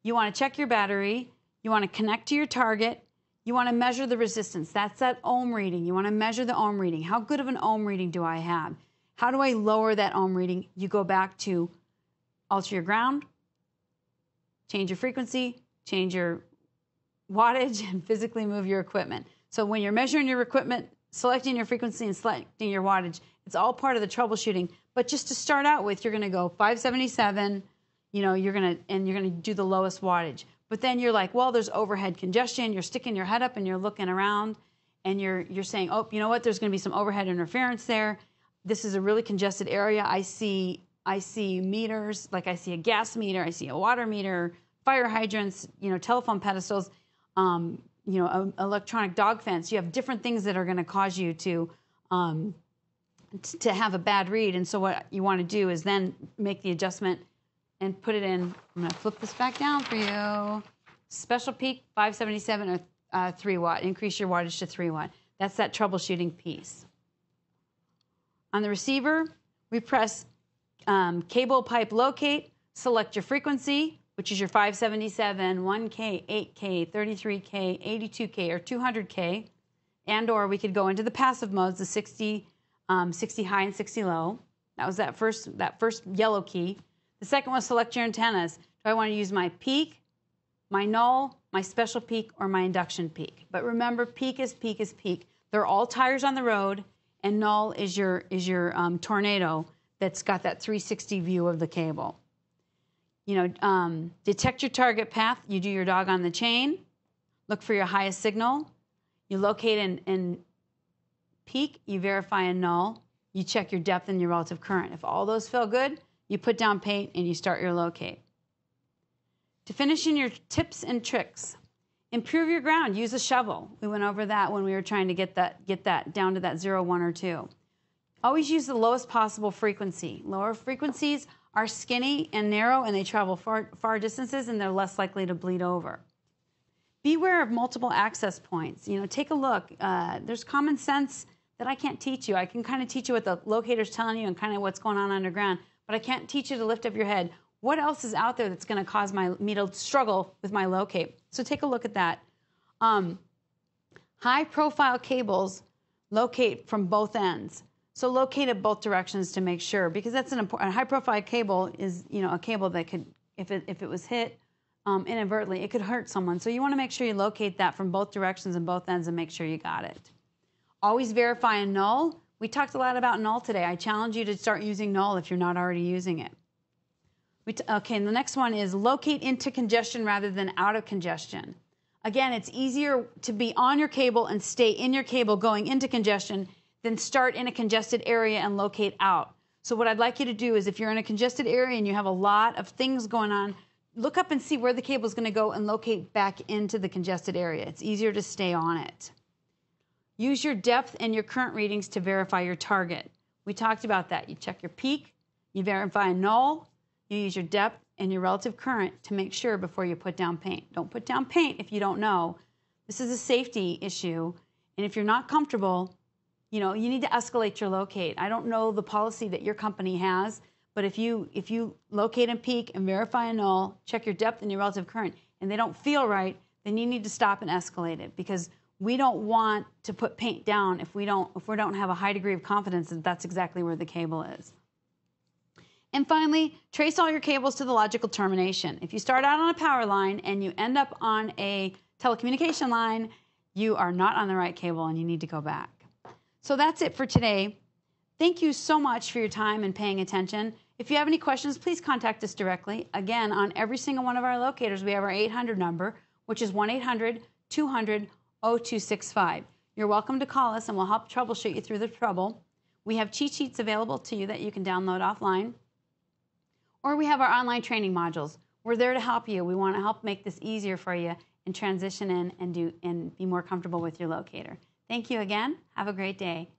You want to check your battery. You want to connect to your target. You want to measure the resistance. That's that ohm reading. You want to measure the ohm reading. How good of an ohm reading do I have? How do I lower that ohm reading? You go back to alter your ground, change your frequency, change your wattage, and physically move your equipment. So when you're measuring your equipment, selecting your frequency and selecting your wattage. It's all part of the troubleshooting. But just to start out with, you're going to go 577, you know, you're going to, and you're going to do the lowest wattage. But then you're like, well, there's overhead congestion. You're sticking your head up and you're looking around and you're, you're saying, oh, you know what? There's going to be some overhead interference there. This is a really congested area. I see, I see meters, like I see a gas meter, I see a water meter, fire hydrants, you know, telephone pedestals. Um, you know, a, electronic dog fence. You have different things that are going to cause you to um, t- to have a bad read. And so what you want to do is then make the adjustment and put it in. I'm going to flip this back down for you. Special peak 577 or uh, 3 watt. Increase your wattage to 3 watt. That's that troubleshooting piece. On the receiver, we press um, cable pipe locate, select your frequency, which is your 577, 1K, 8K, 33K, 82K, or 200K. And or we could go into the passive modes, the 60, um, 60 high and 60 low. That was that first, that first yellow key. The second was select your antennas. Do I want to use my peak, my null, my special peak, or my induction peak? But remember, peak is peak is peak. They're all tires on the road, and null is your, is your um, tornado that's got that 360 view of the cable you know, um, detect your target path. You do your dog on the chain. Look for your highest signal. You locate and, and peak. You verify and null. You check your depth and your relative current. If all those feel good, you put down paint and you start your locate. To finish in your tips and tricks, improve your ground. Use a shovel. We went over that when we were trying to get that get that down to that zero, one, or two. Always use the lowest possible frequency. Lower frequencies are skinny and narrow and they travel far, far distances and they're less likely to bleed over. Beware of multiple access points. You know, take a look. Uh, there's common sense that I can't teach you. I can kind of teach you what the locator's telling you and kind of what's going on underground, but I can't teach you to lift up your head. What else is out there that's going to cause my, me to struggle with my locate? So take a look at that. Um, high profile cables locate from both ends. So locate it both directions to make sure, because that's an important. A high profile cable is, you know, a cable that could, if it if it was hit um, inadvertently, it could hurt someone. So you want to make sure you locate that from both directions and both ends and make sure you got it. Always verify a null. We talked a lot about null today. I challenge you to start using null if you're not already using it. Okay, and the next one is locate into congestion rather than out of congestion. Again, it's easier to be on your cable and stay in your cable going into congestion then start in a congested area and locate out. So, what I'd like you to do is if you're in a congested area and you have a lot of things going on, look up and see where the cable is going to go and locate back into the congested area. It's easier to stay on it. Use your depth and your current readings to verify your target. We talked about that. You check your peak, you verify a null, you use your depth and your relative current to make sure before you put down paint. Don't put down paint if you don't know. This is a safety issue, and if you're not comfortable, you know, you need to escalate your locate. I don't know the policy that your company has, but if you if you locate and peak and verify a null, check your depth and your relative current, and they don't feel right, then you need to stop and escalate it because we don't want to put paint down if we don't if we don't have a high degree of confidence that that's exactly where the cable is. And finally, trace all your cables to the logical termination. If you start out on a power line and you end up on a telecommunication line, you are not on the right cable and you need to go back. So that's it for today. Thank you so much for your time and paying attention. If you have any questions, please contact us directly. Again, on every single one of our locators, we have our 800 number, which is 1 800 200 0265. You're welcome to call us and we'll help troubleshoot you through the trouble. We have cheat sheets available to you that you can download offline. Or we have our online training modules. We're there to help you. We want to help make this easier for you and transition in and do and be more comfortable with your locator. Thank you again. Have a great day.